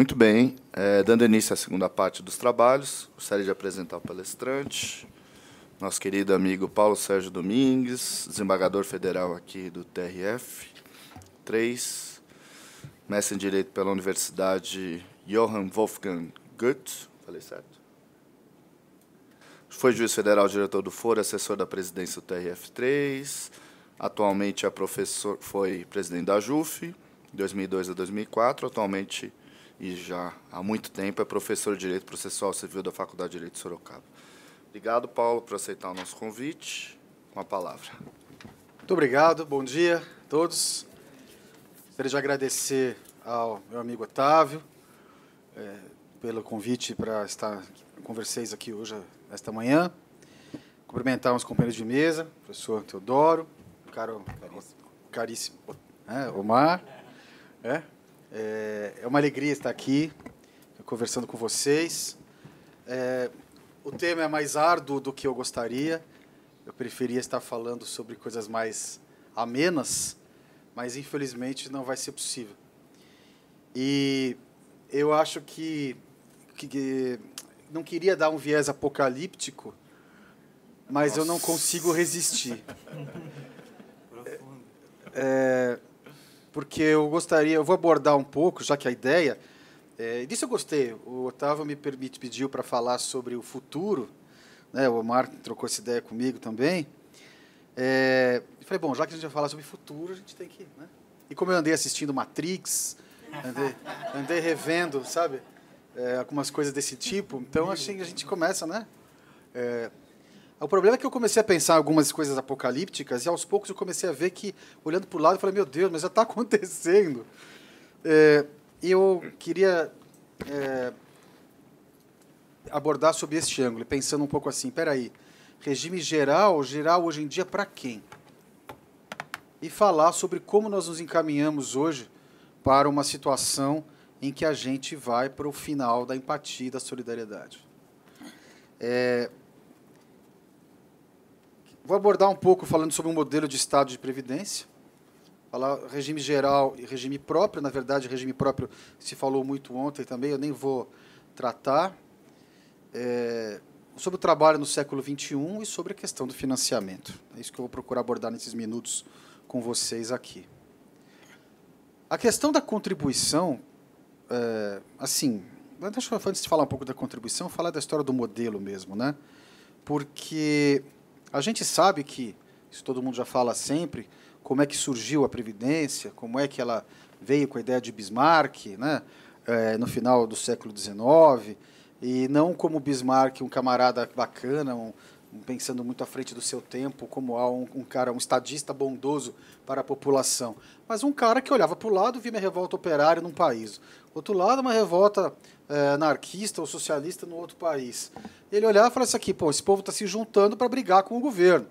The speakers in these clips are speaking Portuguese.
Muito bem. É, dando início à segunda parte dos trabalhos, gostaria de apresentar o palestrante, nosso querido amigo Paulo Sérgio Domingues, desembargador federal aqui do TRF 3, mestre em Direito pela Universidade Johann Wolfgang Goethe, falei certo? Foi juiz federal, diretor do Foro, assessor da presidência do TRF3, atualmente é professor, foi presidente da JUF, de 2002 a 2004, atualmente e já há muito tempo é professor de Direito Processual Civil da Faculdade de Direito de Sorocaba. Obrigado, Paulo, por aceitar o nosso convite. Com a palavra. Muito obrigado, bom dia a todos. Gostaria de agradecer ao meu amigo Otávio é, pelo convite para estar com vocês aqui hoje, esta manhã. Cumprimentar os companheiros de mesa, professor Teodoro, caro, caríssimo, caríssimo é, Omar. É, é, é uma alegria estar aqui conversando com vocês. É, o tema é mais árduo do que eu gostaria. Eu preferia estar falando sobre coisas mais amenas, mas infelizmente não vai ser possível. E eu acho que, que não queria dar um viés apocalíptico, mas Nossa. eu não consigo resistir. É, porque eu gostaria, eu vou abordar um pouco, já que a ideia, é, disso eu gostei. O Otávio me permite, pediu para falar sobre o futuro, né? O Omar trocou essa ideia comigo também. É, eu falei, bom, já que a gente vai falar sobre futuro, a gente tem que, né? E como eu andei assistindo Matrix, andei, andei revendo, sabe, é, algumas coisas desse tipo, então achei que a gente começa, né? É, o problema é que eu comecei a pensar algumas coisas apocalípticas e aos poucos eu comecei a ver que, olhando para o lado, eu falei, meu Deus, mas já está acontecendo. É, eu queria é, abordar sobre este ângulo, pensando um pouco assim, peraí, regime geral, geral hoje em dia para quem? E falar sobre como nós nos encaminhamos hoje para uma situação em que a gente vai para o final da empatia e da solidariedade. É, Vou abordar um pouco falando sobre um modelo de estado de previdência. Falar regime geral e regime próprio. Na verdade, regime próprio se falou muito ontem também, eu nem vou tratar. É, sobre o trabalho no século XXI e sobre a questão do financiamento. É isso que eu vou procurar abordar nesses minutos com vocês aqui. A questão da contribuição, é, assim, deixa eu, antes de falar um pouco da contribuição, falar da história do modelo mesmo, né? Porque a gente sabe que, isso todo mundo já fala sempre, como é que surgiu a Previdência, como é que ela veio com a ideia de Bismarck, né, é, no final do século XIX, e não como Bismarck, um camarada bacana, um, pensando muito à frente do seu tempo, como um, um, cara, um estadista bondoso para a população, mas um cara que olhava para o lado e via uma revolta operária num país, outro lado uma revolta é, anarquista ou socialista no outro país. Ele olhava e falava assim aqui, pô, esse povo está se juntando para brigar com o governo.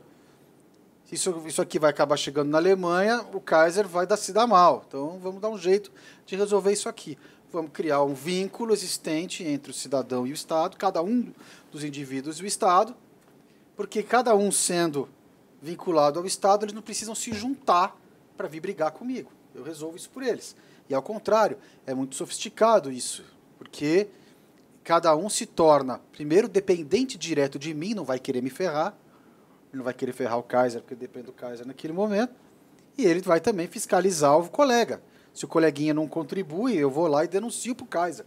Isso, isso aqui vai acabar chegando na Alemanha, o Kaiser vai dar, se dar mal. Então vamos dar um jeito de resolver isso aqui. Vamos criar um vínculo existente entre o cidadão e o Estado, cada um dos indivíduos e o Estado, porque cada um sendo vinculado ao Estado, eles não precisam se juntar para vir brigar comigo. Eu resolvo isso por eles. E ao contrário, é muito sofisticado isso, porque cada um se torna, primeiro, dependente direto de mim, não vai querer me ferrar, não vai querer ferrar o Kaiser, porque depende do Kaiser naquele momento, e ele vai também fiscalizar o colega. Se o coleguinha não contribui, eu vou lá e denuncio para o Kaiser.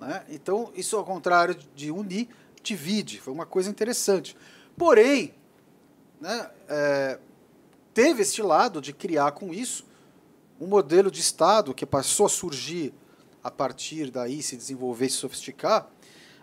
Né? Então, isso ao contrário de unir, divide. Foi uma coisa interessante. Porém, né, é, teve este lado de criar com isso um modelo de Estado que passou a surgir a partir daí, se desenvolver e se sofisticar,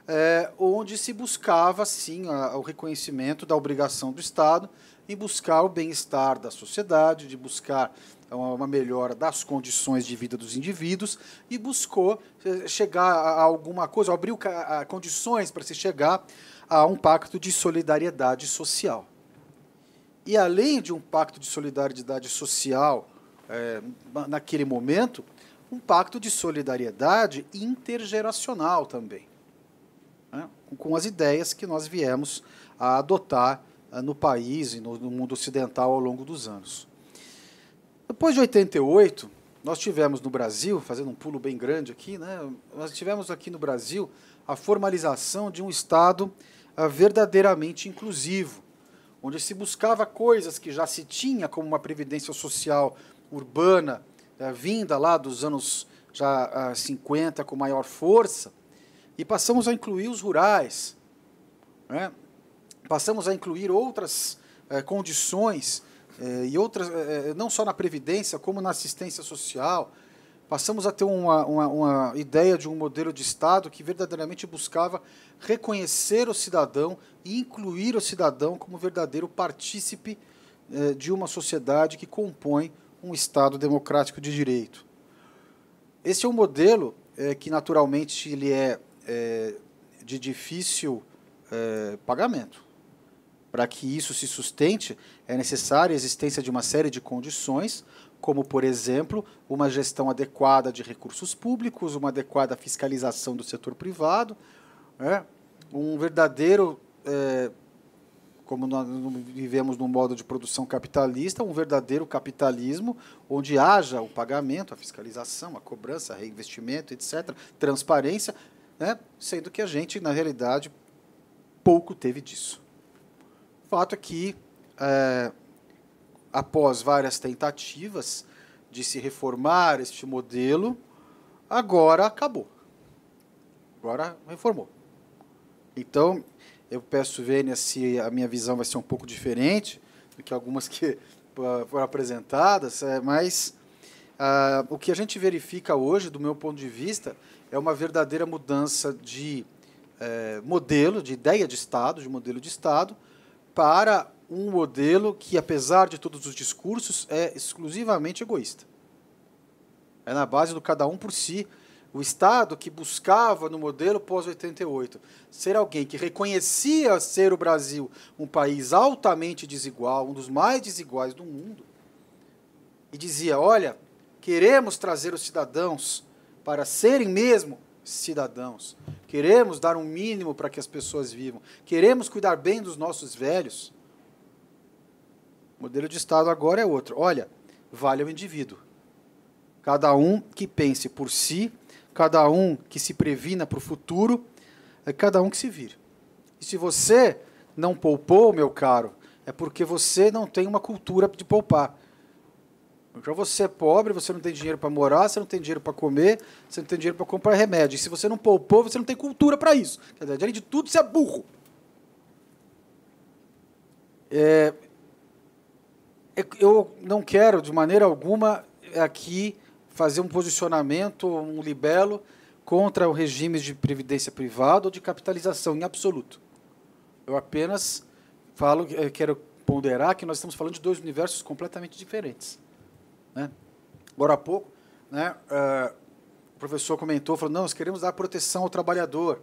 é, onde se buscava, sim, a, o reconhecimento da obrigação do Estado em buscar o bem-estar da sociedade, de buscar uma melhora das condições de vida dos indivíduos e buscou é, chegar a alguma coisa, abriu condições para se chegar a um pacto de solidariedade social. E além de um pacto de solidariedade social é, naquele momento, um pacto de solidariedade intergeracional também, né? com as ideias que nós viemos a adotar uh, no país e no, mundo ocidental ao longo dos anos. Depois de 88, nós tivemos no Brasil, fazendo um pulo bem grande aqui, né, nós tivemos aqui no Brasil a formalização de um Estado uh, verdadeiramente inclusivo, onde se buscava coisas que já se tinha, como uma previdência social urbana, uh, vinda lá dos anos já uh, 50 com maior força, e passamos a incluir os rurais, né? passamos a incluir outras uh, condições uh, e outras, não só na previdência, como na assistência social, passamos a ter uma, uma, uma, ideia de um modelo de Estado que verdadeiramente buscava reconhecer o cidadão e incluir o cidadão como verdadeiro partícipe eh, de uma sociedade que compõe um Estado democrático de direito. Esse é um modelo eh, que, naturalmente, ele é eh, de difícil pagamento. Para que isso se sustente, é necessária a existência de uma série de condições como, por exemplo, uma gestão adequada de recursos públicos, uma adequada fiscalização do setor privado, né? um verdadeiro, é, como nós vivemos num modo de produção capitalista, um verdadeiro capitalismo onde haja o pagamento, a fiscalização, a cobrança, reinvestimento, etc., transparência, né? sendo que a gente, na realidade, pouco teve disso. O fato é que é, após várias tentativas de se reformar este modelo, agora acabou. Agora reformou. Então, eu peço, Vênia, se a minha visão vai ser um pouco diferente do que algumas que foram apresentadas, é, mas ah, o que a gente verifica hoje, do meu ponto de vista, é uma verdadeira mudança de é, modelo, de ideia de Estado, de modelo de Estado, para um modelo que, apesar de todos os discursos, é exclusivamente egoísta. É na base do cada um por si. O Estado que buscava no modelo pós-88 ser alguém que reconhecia ser o Brasil um país altamente desigual, um dos mais desiguais do mundo, e dizia: olha, queremos trazer os cidadãos para serem mesmo cidadãos, queremos dar um mínimo para que as pessoas vivam, queremos cuidar bem dos nossos velhos o modelo de Estado agora é outro. Olha, vale ao indivíduo. Cada um que pense por si, cada um que se previna para o futuro, é cada um que se vire. E se você não poupou, meu caro, é porque você não tem uma cultura de poupar. Então você é pobre, você não tem dinheiro para morar, você não tem dinheiro para comer, você não tem dinheiro para comprar remédio. E se você não poupou, você não tem cultura para isso. Quer dizer, além de tudo, você é burro. É, eu não quero, de maneira alguma, aqui fazer um posicionamento, um libelo contra o regime de previdência privada ou de capitalização, em absoluto. Eu apenas falo, eh, quero ponderar que nós estamos falando de dois universos completamente diferentes. Né? Agora há pouco, né, uh, o professor comentou, falou, não, nós queremos dar proteção ao trabalhador.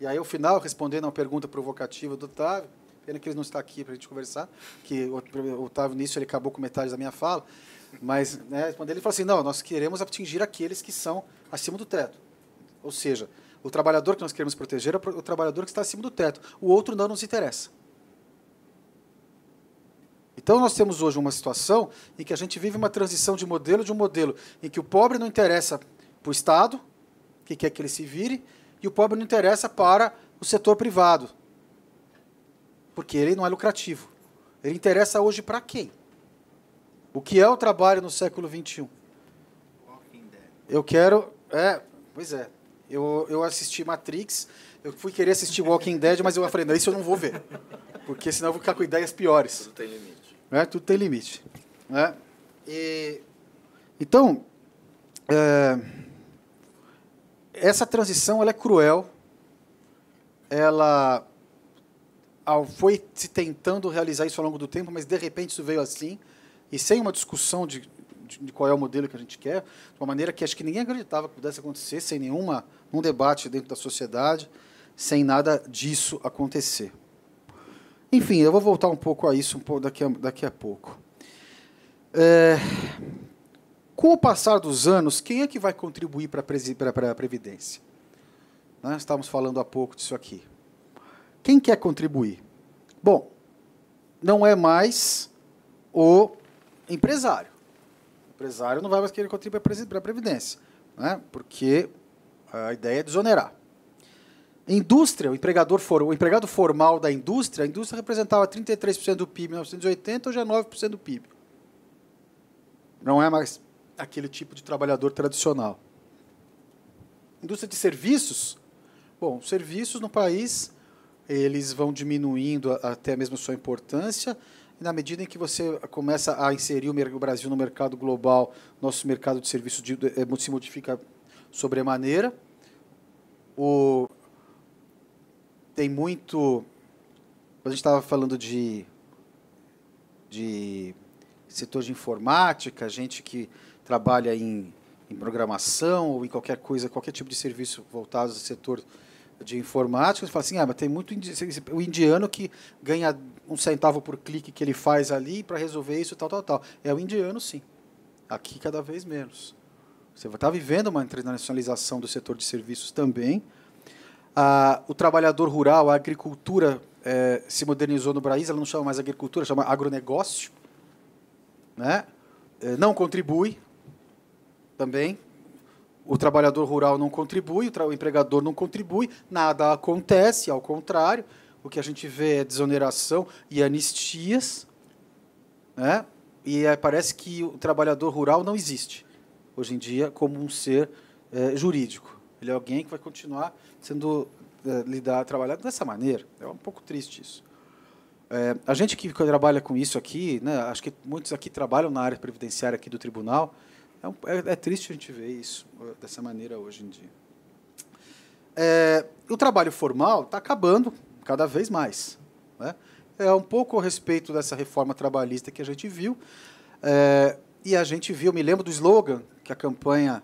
E aí, ao final, respondendo a uma pergunta provocativa do Otávio, Pena que ele não está aqui para a gente conversar, que o Otávio, nisso, ele acabou com metade da minha fala. Mas, né, quando ele falou assim, não, nós queremos atingir aqueles que são acima do teto. Ou seja, o trabalhador que nós queremos proteger é o trabalhador que está acima do teto. O outro não nos interessa. Então, nós temos hoje uma situação em que a gente vive uma transição de modelo de um modelo em que o pobre não interessa para o Estado, que quer que ele se vire, e o pobre não interessa para o setor privado, porque ele não é lucrativo. Ele interessa hoje para quem? O que é o trabalho no século XXI? Eu quero. É, pois é. Eu, eu assisti Matrix, eu fui querer assistir Walking Dead, mas eu falei, não, isso eu não vou ver. Porque senão eu vou ficar com ideias piores. Tudo tem limite. É, tudo tem limite. É. E, então, é, essa transição ela é cruel. Ela foi se tentando realizar isso ao longo do tempo, mas de repente isso veio assim, e sem uma discussão de, de, qual é o modelo que a gente quer, de uma maneira que acho que ninguém acreditava que pudesse acontecer, sem nenhuma um debate dentro da sociedade, sem nada disso acontecer. Enfim, eu vou voltar um pouco a isso um pouco daqui a, daqui a pouco. É, com o passar dos anos, quem é que vai contribuir para a Previdência? Nós estávamos falando há pouco disso aqui. Quem quer contribuir? Bom, não é mais o empresário. empresário não vai mais querer contribuir para a Previdência, né? porque a ideia é desonerar. Indústria, o empregador for, o empregado formal da indústria, a indústria representava 33% do PIB em 1980, hoje é 9% do PIB. Não é mais aquele tipo de trabalhador tradicional. Indústria de serviços, bom, serviços no país eles vão diminuindo até mesmo sua importância na medida em que você começa a inserir o Brasil no mercado global, nosso mercado de serviços eh, se modifica sobremaneira. O, tem muito. A gente estava falando de, de setor de informática, gente que trabalha em, em programação ou em qualquer coisa, qualquer tipo de serviço voltado ao setor de informática, você fala assim, ah, mas tem muito o indiano que ganha um centavo por clique que ele faz ali para resolver isso, tal, tal, tal. É o indiano, sim. Aqui cada vez menos. Você está vivendo uma internacionalização do setor de serviços também. Ah, o trabalhador rural, a agricultura é, se modernizou no Brasil, ela não chama mais agricultura, chama agronegócio. Né? É, não contribui também. O trabalhador rural não contribui, o, o empregador não contribui, nada acontece, ao contrário. O que a gente vê é desoneração e anistias. Né? E é, parece que o trabalhador rural não existe hoje em dia como um ser é, jurídico. Ele é alguém que vai continuar sendo é, lidar, trabalhado dessa maneira. É um pouco triste isso. É, a gente que trabalha com isso aqui, né, acho que muitos aqui trabalham na área previdenciária aqui do tribunal. É, é, é triste a gente ver isso dessa maneira hoje em dia. É, o trabalho formal está acabando cada vez mais. Né? É um pouco a respeito dessa reforma trabalhista que a gente viu. É, e a gente viu, me lembro do slogan que a campanha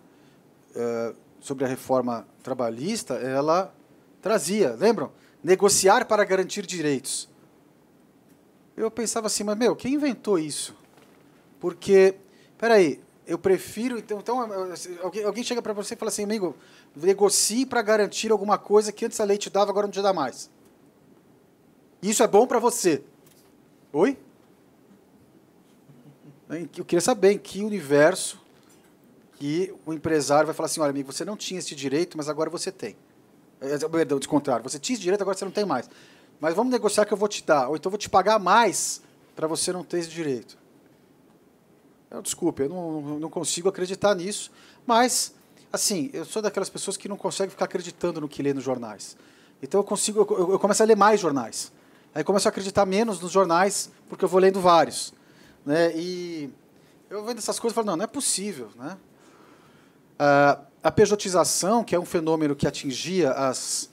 é, sobre a reforma trabalhista ela trazia, lembram? Negociar para garantir direitos. Eu pensava assim, mas meu, quem inventou isso? Porque, peraí, eu prefiro. Então, então alguém, alguém chega para você e fala assim, amigo, negocie para garantir alguma coisa que antes a lei te dava, agora não te dá mais. Isso é bom para você. Oi? Eu queria saber em que universo que o empresário vai falar assim, olha, amigo, você não tinha esse direito, mas agora você tem. É, é, perdão, de contrário, você tinha esse direito, agora você não tem mais. Mas vamos negociar que eu vou te dar, ou então eu vou te pagar mais para você não ter esse direito. Eu, desculpe, eu não, não consigo acreditar nisso, mas, assim, eu sou daquelas pessoas que não conseguem ficar acreditando no que lê nos jornais. Então eu consigo, eu, eu começo a ler mais jornais. Aí começo a acreditar menos nos jornais, porque eu vou lendo vários. Né? E eu vendo essas coisas e falo, não, não é possível. Né? Uh, a pejotização, que é um fenômeno que atingia as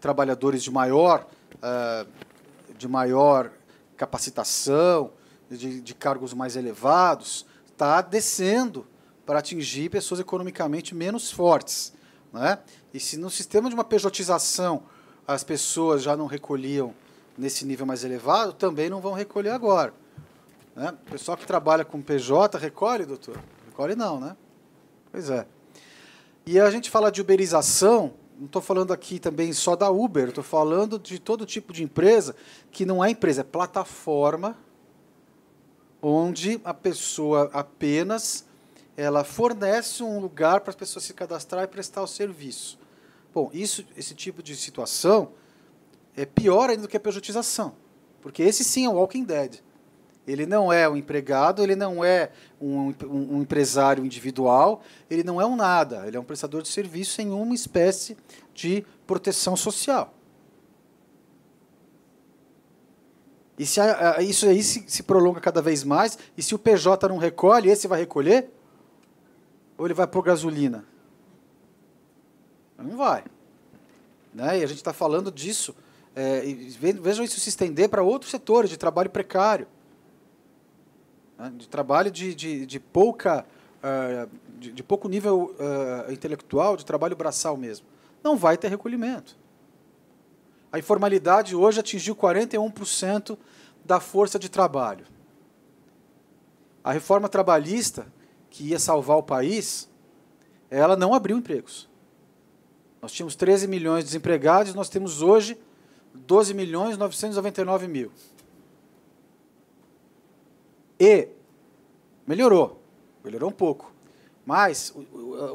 trabalhadores de maior, uh, de maior capacitação, de, de cargos mais elevados, está descendo para atingir pessoas economicamente menos fortes. Né? E se no sistema de uma pejotização as pessoas já não recolhiam nesse nível mais elevado, também não vão recolher agora. Né? O pessoal que trabalha com PJ recolhe, doutor? Recolhe não, né? Pois é. E a gente fala de uberização, não estou falando aqui também só da Uber, estou falando de todo tipo de empresa que não é empresa, é plataforma onde a pessoa apenas ela fornece um lugar para as pessoas se cadastrar e prestar o serviço. Bom, isso, esse tipo de situação é pior ainda do que a pejotização, porque esse sim é o Walking Dead. Ele não é um empregado, ele não é um, um, um, empresário individual, ele não é um nada, ele é um prestador de serviço sem uma espécie de proteção social. E se a, a, isso aí se, se, prolonga cada vez mais, e se o PJ não recolhe, esse vai recolher? Ou ele vai por gasolina? Não vai. Né? E a gente está falando disso. É, vejam isso se estender para outros setores de trabalho precário né, de trabalho de, de, de pouca, uh, de, de, pouco nível uh, intelectual, de trabalho braçal mesmo. Não vai ter recolhimento. A informalidade hoje atingiu 41% da força de trabalho. A reforma trabalhista, que ia salvar o país, ela não abriu empregos. Nós tínhamos 13 milhões de desempregados, nós temos hoje 12 milhões 999 mil. E melhorou. Melhorou um pouco. Mas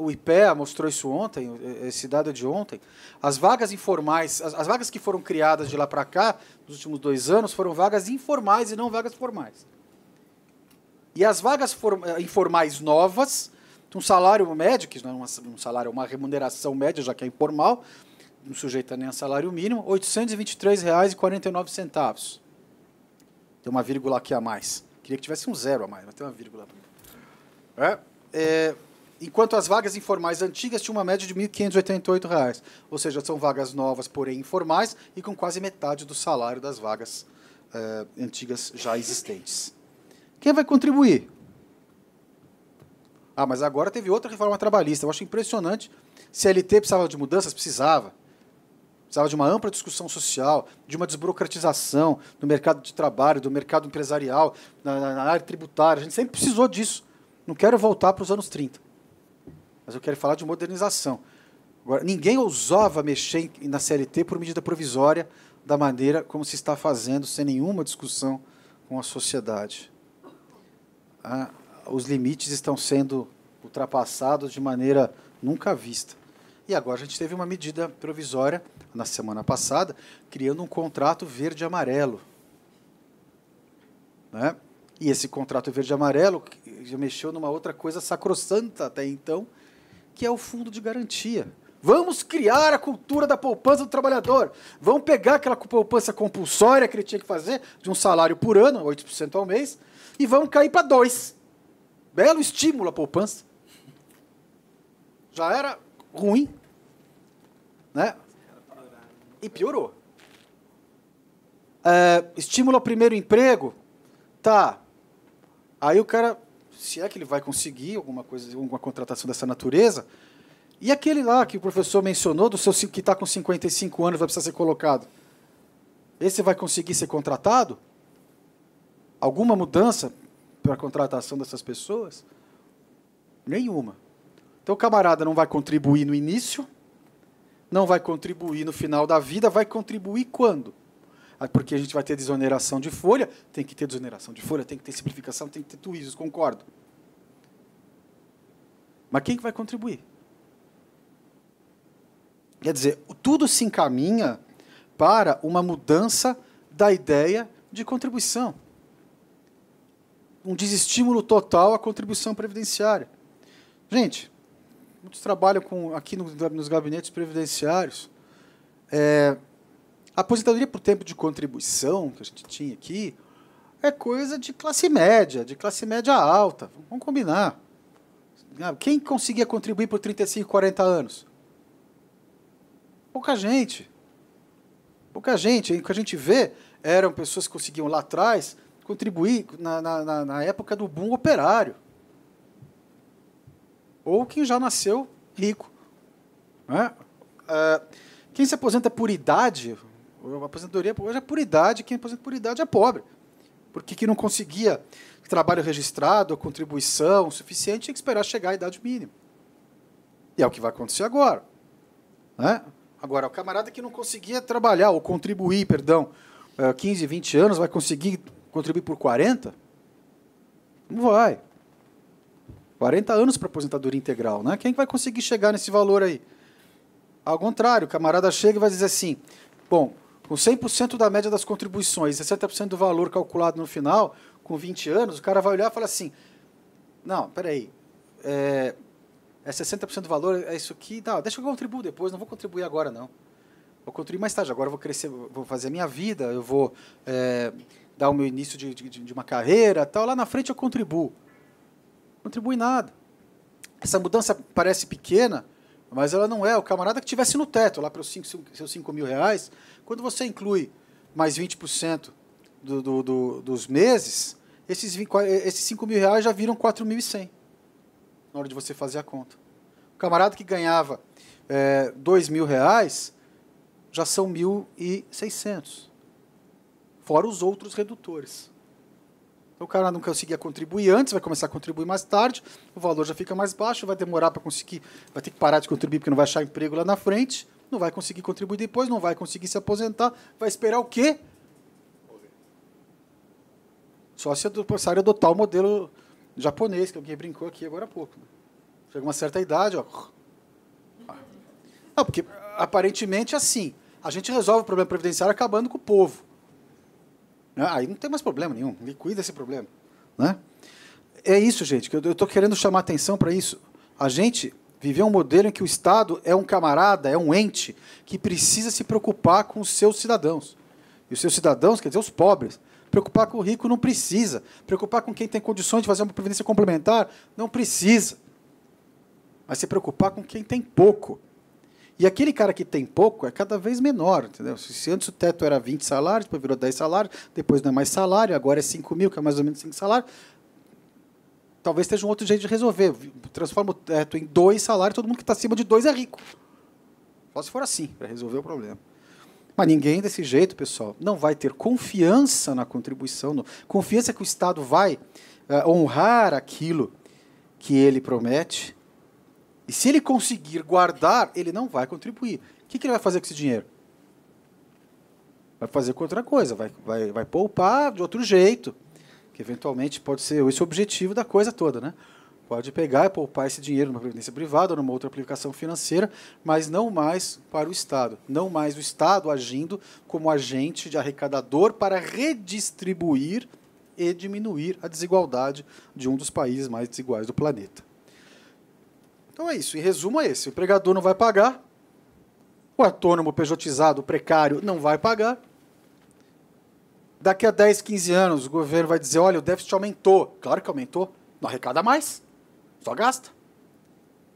o, IPEA mostrou isso ontem, esse dado de ontem. As vagas informais, as, as vagas que foram criadas de lá para cá, nos últimos dois anos, foram vagas informais e não vagas formais. E as vagas form, eh, informais novas, um salário médio, que não é um salário, uma remuneração média, já que é informal, não sujeita nem a salário mínimo, R$ 823,49. Tem uma vírgula aqui a mais. Queria que tivesse um zero a mais, mas tem uma vírgula. É, é, enquanto as vagas informais antigas tinham uma média de R$ 1.588, ou seja, são vagas novas, porém informais, e com quase metade do salário das vagas é, antigas já existentes. Quem vai contribuir? Ah, mas agora teve outra reforma trabalhista. Eu acho impressionante. CLT precisava de mudanças? Precisava. Precisava de uma ampla discussão social, de uma desburocratização do mercado de trabalho, do mercado empresarial, na, na área tributária. A gente sempre precisou disso. Não quero voltar para os anos 30. Mas eu quero falar de modernização. Agora, ninguém ousava mexer na CLT por medida provisória da maneira como se está fazendo, sem nenhuma discussão com a sociedade. Ah, os limites estão sendo ultrapassados de maneira nunca vista. E agora a gente teve uma medida provisória, na semana passada, criando um contrato verde-amarelo. Né? E esse contrato verde-amarelo já mexeu numa outra coisa sacrossanta até então, que é o fundo de garantia. Vamos criar a cultura da poupança do trabalhador. Vamos pegar aquela poupança compulsória que ele tinha que fazer, de um salário por ano, 8% ao mês, e vamos cair para 2%. Belo estímulo a poupança. Já era ruim. Né? E piorou. É, estímulo ao primeiro emprego. Tá. Aí o cara, se é que ele vai conseguir alguma coisa, alguma contratação dessa natureza, e aquele lá que o professor mencionou, do seu que está com 55 anos, vai precisar ser colocado. Esse vai conseguir ser contratado? Alguma mudança? para a contratação dessas pessoas? Nenhuma. Então o camarada não vai contribuir no início, não vai contribuir no final da vida, vai contribuir quando? Ah, porque a gente vai ter desoneração de folha, tem que ter desoneração de folha, tem que ter simplificação, tem que ter tudo isso, concordo. Mas quem que vai contribuir? Quer dizer, tudo se encaminha para uma mudança da ideia de contribuição um desestímulo total à contribuição previdenciária. Gente, muitos trabalham com, aqui no, nos gabinetes previdenciários. É, a aposentadoria por tempo de contribuição que a gente tinha aqui é coisa de classe média, de classe média alta. Vamos combinar. Quem conseguia contribuir por 35, 40 anos? Pouca gente. Pouca gente. O que a gente vê eram pessoas que conseguiam lá atrás contribuir na, na, na época do boom operário. Ou quem já nasceu rico. Né? É, quem se aposenta por idade, a aposentadoria hoje é por idade, quem aposenta por idade é pobre. Porque que não conseguia trabalho registrado, contribuição suficiente, tinha que esperar chegar à idade mínima. E é o que vai acontecer agora. Né? Agora, o camarada que não conseguia trabalhar, ou contribuir, perdão, 15, é, 20 anos, vai conseguir contribuir por 40? Não vai. 40 anos para aposentadoria integral, né? Quem vai conseguir chegar nesse valor aí? Ao contrário, o camarada chega e vai dizer assim: bom, com 100% da média das contribuições, 60% do valor calculado no final, com 20 anos, o cara vai olhar e falar assim: não, peraí, é, é 60% do valor, é isso aqui, não, deixa eu contribuir depois, não vou contribuir agora não. Vou contribuir mais tarde, agora eu vou crescer, vou fazer a minha vida, eu vou é, dar o meu início de, de, de uma carreira, tal, lá na frente eu contribuo. Contribui nada. Essa mudança parece pequena, mas ela não é. O camarada que tivesse no teto, lá para os seus 5 mil reais, quando você inclui mais 20% do, do, do, dos meses, esses, esses 5 mil reais já viram 4.100 na hora de você fazer a conta. O camarada que ganhava é, 2 mil reais já são 1.600 fora os outros redutores. Então, o cara não conseguia contribuir antes, vai começar a contribuir mais tarde, o valor já fica mais baixo, vai demorar para conseguir, vai ter que parar de contribuir porque não vai achar emprego lá na frente, não vai conseguir contribuir depois, não vai conseguir se aposentar, vai esperar o quê? Só se adversário adotar o modelo japonês, que alguém brincou aqui agora há pouco. Né? Chega uma certa idade, ó. Não, porque aparentemente assim, a gente resolve o problema previdenciário acabando com o povo. Né? Aí não tem mais problema nenhum, liquida esse problema. Né? É isso, gente, que eu estou querendo chamar atenção para isso. A gente viver um modelo em que o Estado é um camarada, é um ente que precisa se preocupar com os seus cidadãos. E os seus cidadãos, quer dizer, os pobres. Preocupar com o rico não precisa. Preocupar com quem tem condições de fazer uma previdência complementar não precisa. Mas se preocupar com quem tem pouco. E aquele cara que tem pouco é cada vez menor, entendeu? Se antes o teto era 20 salários, depois virou 10 salários, depois não é mais salário, agora é 5 mil, que é mais ou menos 5 salários. Talvez esteja um outro jeito de resolver. Transforma o teto em dois salários, todo mundo que está acima de dois é rico. Só se for assim, para resolver o problema. Mas ninguém desse jeito, pessoal, não vai ter confiança na contribuição, no, confiança que o Estado vai uh, honrar aquilo que ele promete. E se ele conseguir guardar, ele não vai contribuir. O que, que ele vai fazer com esse dinheiro? Vai fazer com outra coisa, vai, vai, vai poupar de outro jeito, que eventualmente pode ser esse o objetivo da coisa toda, né? Pode pegar e poupar esse dinheiro numa previdência privada ou numa outra aplicação financeira, mas não mais para o Estado. Não mais o Estado agindo como agente de arrecadador para redistribuir e diminuir a desigualdade de um dos países mais desiguais do planeta. Então é isso. Em resumo, é esse: o empregador não vai pagar, o autônomo pejotizado, precário, não vai pagar. Daqui a 10, 15 anos, o governo vai dizer: olha, o déficit aumentou. Claro que aumentou, não arrecada mais. Só gasta.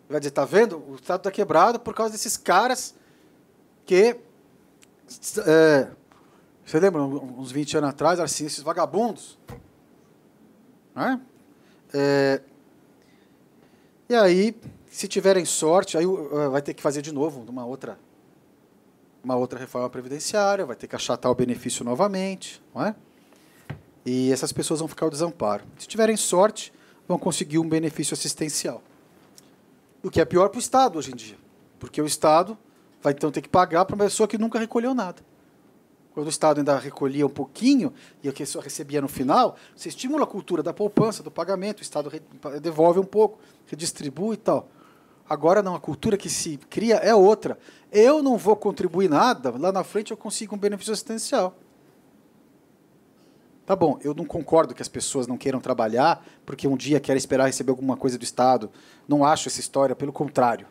Vai dizer, tá vendo? O Estado está quebrado por causa desses caras que. É, você lembra, uns 20 anos atrás, assim, esses vagabundos? Né? É, e aí, se tiverem sorte, aí uh, vai ter que fazer de novo uma outra, uma outra reforma previdenciária, vai ter que achatar o benefício novamente, não é? E essas pessoas vão ficar ao desamparo. Se tiverem sorte, vão conseguir um benefício assistencial. O que é pior para o Estado hoje em dia, porque o Estado vai então ter que pagar para uma pessoa que nunca recolheu nada. Quando o Estado ainda recolhia um pouquinho e a pessoa recebia no final, você estimula a cultura da poupança, do pagamento, o Estado devolve um pouco, redistribui e tal. Agora não, a cultura que se cria é outra. Eu não vou contribuir nada, lá na frente eu consigo um benefício assistencial. Tá bom, eu não concordo que as pessoas não queiram trabalhar porque um dia querem esperar receber alguma coisa do Estado. Não acho essa história, pelo contrário.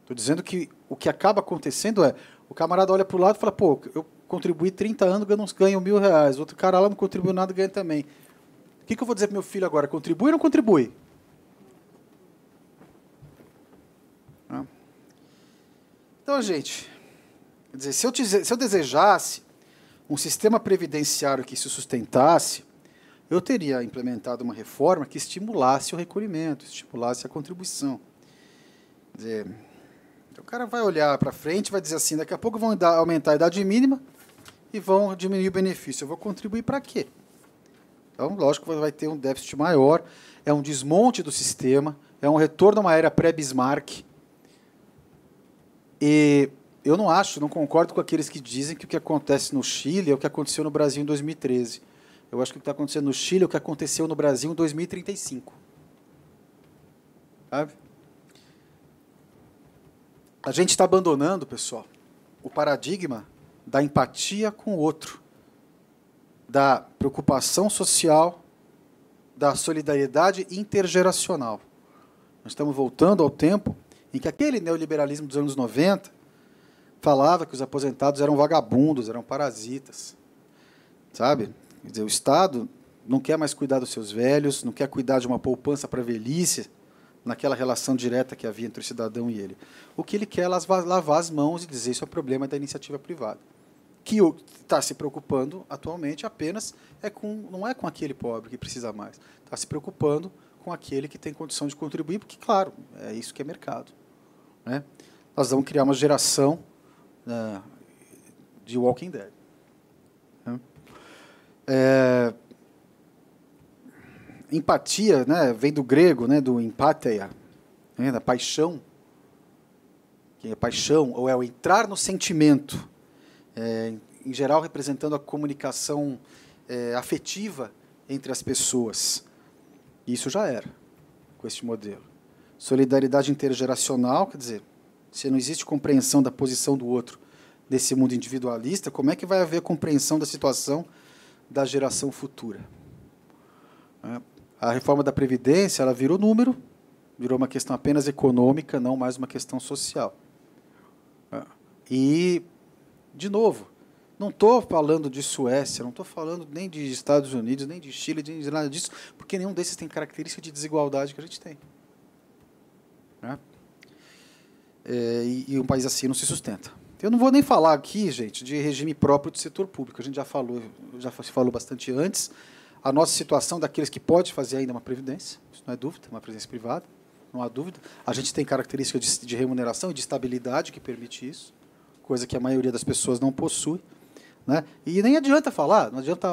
Estou dizendo que o que acaba acontecendo é o camarada olha para o lado e fala: pô, eu contribuí 30 anos, ganho mil reais. Outro cara lá não contribuiu nada, ganha também. O que, que eu vou dizer para meu filho agora? Contribui ou não contribui? Então, gente, quer dizer, se eu, se eu desejasse um sistema previdenciário que se sustentasse, eu teria implementado uma reforma que estimulasse o recolhimento, estimulasse a contribuição. Quer dizer, então o cara vai olhar para frente vai dizer assim, daqui a pouco vão aumentar a idade mínima e vão diminuir o benefício. Eu vou contribuir para quê? Então, lógico que vai ter um déficit maior, é um desmonte do sistema, é um retorno a uma era pré-Bismarck. E eu não acho, não concordo com aqueles que dizem que o que acontece no Chile é o que aconteceu no Brasil em 2013. Eu acho que o que está acontecendo no Chile é o que aconteceu no Brasil em 2035. Sabe? A gente está abandonando, pessoal, o paradigma da empatia com o outro, da preocupação social, da solidariedade intergeracional. Nós estamos voltando ao tempo em que aquele neoliberalismo dos anos 90 falava que os aposentados eram vagabundos, eram parasitas. Sabe? Quer dizer, o Estado não quer mais cuidar dos seus velhos, não quer cuidar de uma poupança para a velhice, naquela relação direta que havia entre o cidadão e ele. O que ele quer é lavar as mãos e dizer isso é problema da iniciativa privada. Que está se preocupando atualmente apenas é com, não é com aquele pobre que precisa mais, está se preocupando com aquele que tem condição de contribuir, porque, claro, é isso que é mercado. Né? Nós vamos criar uma geração uh, de Walking Dead. Né? É, empatia, né, vem do grego, né, do empatia, né, da paixão, que é paixão, ou é o entrar no sentimento, é, em geral representando a comunicação é, afetiva entre as pessoas. Isso já era com este modelo. Solidariedade intergeracional, quer dizer, se não existe compreensão da posição do outro nesse mundo individualista, como é que vai haver compreensão da situação da geração futura? É, a reforma da Previdência ela virou número, virou uma questão apenas econômica, não mais uma questão social. É, e, de novo, não estou falando de Suécia, não estou falando nem de Estados Unidos, nem de Chile, nem de nada disso, porque nenhum desses tem característica de desigualdade que a gente tem. Né? É, e, e, um país assim não se sustenta. Eu não vou nem falar aqui, gente, de regime próprio do setor público. A gente já falou, já se falou bastante antes. A nossa situação daqueles que pode fazer ainda uma previdência, isso não é dúvida, uma previdência privada, não há dúvida. A gente tem características de, de remuneração e de estabilidade que permite isso, coisa que a maioria das pessoas não possui. Né? E nem adianta falar, não adianta,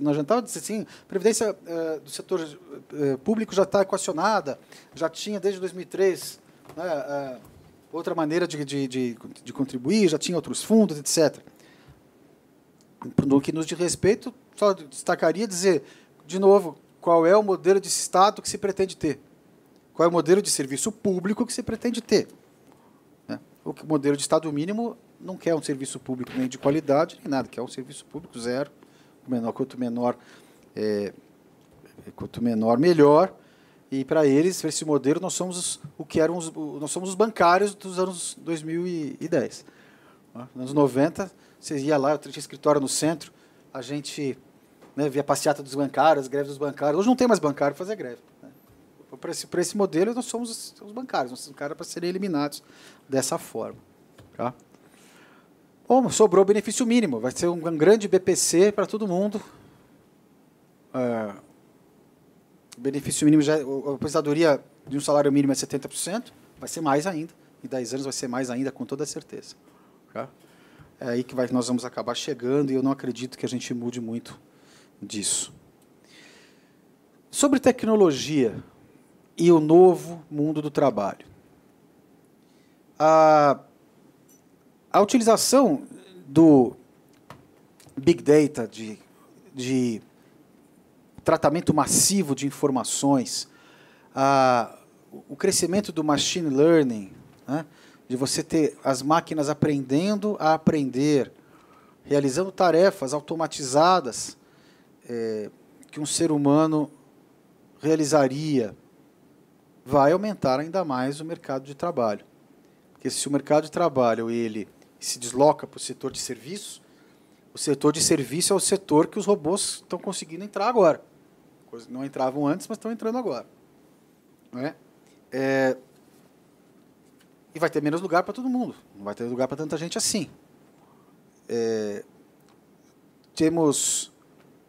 não adiantava dizer assim, previdência eh, do setor eh, público já está equacionada, já tinha desde 2003 né, eh, outra maneira de, de, de, de, contribuir, já tinha outros fundos, etc. No que nos diz respeito, só destacaria dizer, de novo, qual é o modelo de Estado que se pretende ter. Qual é o modelo de serviço público que se pretende ter. Né? O modelo de Estado mínimo não quer um serviço público nem de qualidade, nem nada, quer um serviço público zero, menor, quanto menor, é, quanto menor, melhor. E para eles, esse modelo, nós somos os, o que eram os, nós somos os bancários dos anos 2010. Nos anos 90, você ia lá, eu tinha escritório no centro, a gente né, via passeata dos bancários, greve dos bancários. Hoje não tem mais bancário para fazer greve. Né? Para esse, esse modelo, nós somos os, os bancários, nós somos os caras para serem eliminados dessa forma. Tá? Bom, sobrou o benefício mínimo. Vai ser um grande BPC para todo mundo. É, o benefício mínimo, já, a aposentadoria de um salário mínimo é 70%. Vai ser mais ainda. Em 10 anos vai ser mais ainda, com toda certeza. Tá? É aí que vai, nós vamos acabar chegando e eu não acredito que a gente mude muito disso. Sobre tecnologia e o novo mundo do trabalho. A a utilização do Big Data, de, de tratamento massivo de informações, a, o crescimento do machine learning, né, de você ter as máquinas aprendendo a aprender, realizando tarefas automatizadas é, que um ser humano realizaria, vai aumentar ainda mais o mercado de trabalho. Porque se o mercado de trabalho ele se desloca para o setor de serviço, o setor de serviço é o setor que os robôs estão conseguindo entrar agora. Não entravam antes, mas estão entrando agora. É? é e vai ter menos lugar para todo mundo. Não vai ter lugar para tanta gente assim. É, temos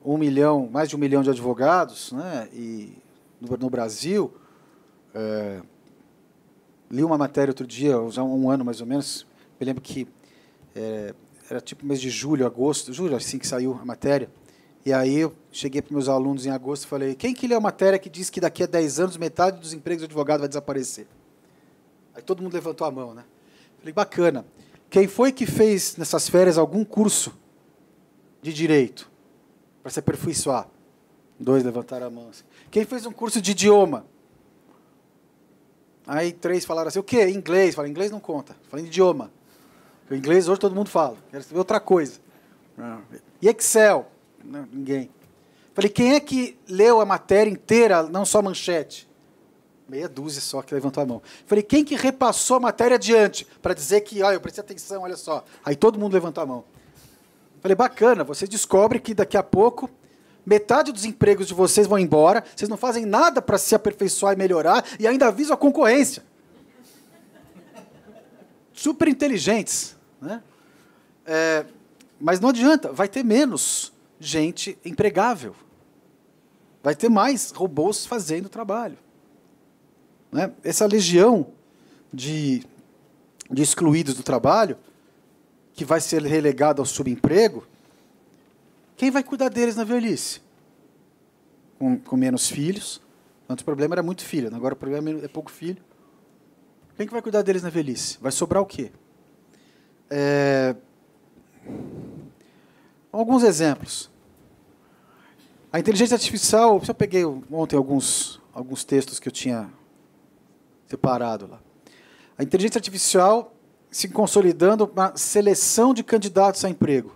um milhão, mais de um milhão de advogados, né? E no, no Brasil, é, li uma matéria outro dia, já um ano mais ou menos. Me lembro que é, era tipo mês de julho, agosto, julho, assim que saiu a matéria. E aí eu cheguei para meus alunos em agosto e falei: quem que lê a matéria que diz que daqui a 10 anos metade dos empregos de advogado vai desaparecer? Aí todo mundo levantou a mão, né? Falei: bacana. Quem foi que fez nessas férias algum curso de direito para se aperfeiçoar? Dois levantaram a mão. Assim. Quem fez um curso de idioma? Aí três falaram assim: o quê? Inglês. Falei: inglês não conta. Falei: idioma. O inglês hoje todo mundo fala. Quero saber outra coisa. E Excel? Não, ninguém. Falei, quem é que leu a matéria inteira, não só manchete? Meia dúzia só que levantou a mão. Falei, quem que repassou a matéria adiante? Para dizer que, olha, eu prestei atenção, olha só. Aí todo mundo levantou a mão. Falei, bacana, você descobre que daqui a pouco metade dos empregos de vocês vão embora, vocês não fazem nada para se aperfeiçoar e melhorar, e ainda avisam a concorrência. Super inteligentes. Né? É, mas não adianta, vai ter menos gente empregável. Vai ter mais robôs fazendo o trabalho. Né? Essa legião de, de excluídos do trabalho, que vai ser relegado ao subemprego, quem vai cuidar deles na velhice? Com, com menos filhos. Antes o problema era muito filho, agora o problema é pouco filho. Quem que vai cuidar deles na velhice? Vai sobrar o quê? É... Alguns exemplos. A inteligência artificial, eu peguei ontem alguns, alguns textos que eu tinha separado lá. A inteligência artificial se consolidando uma seleção de candidatos a emprego.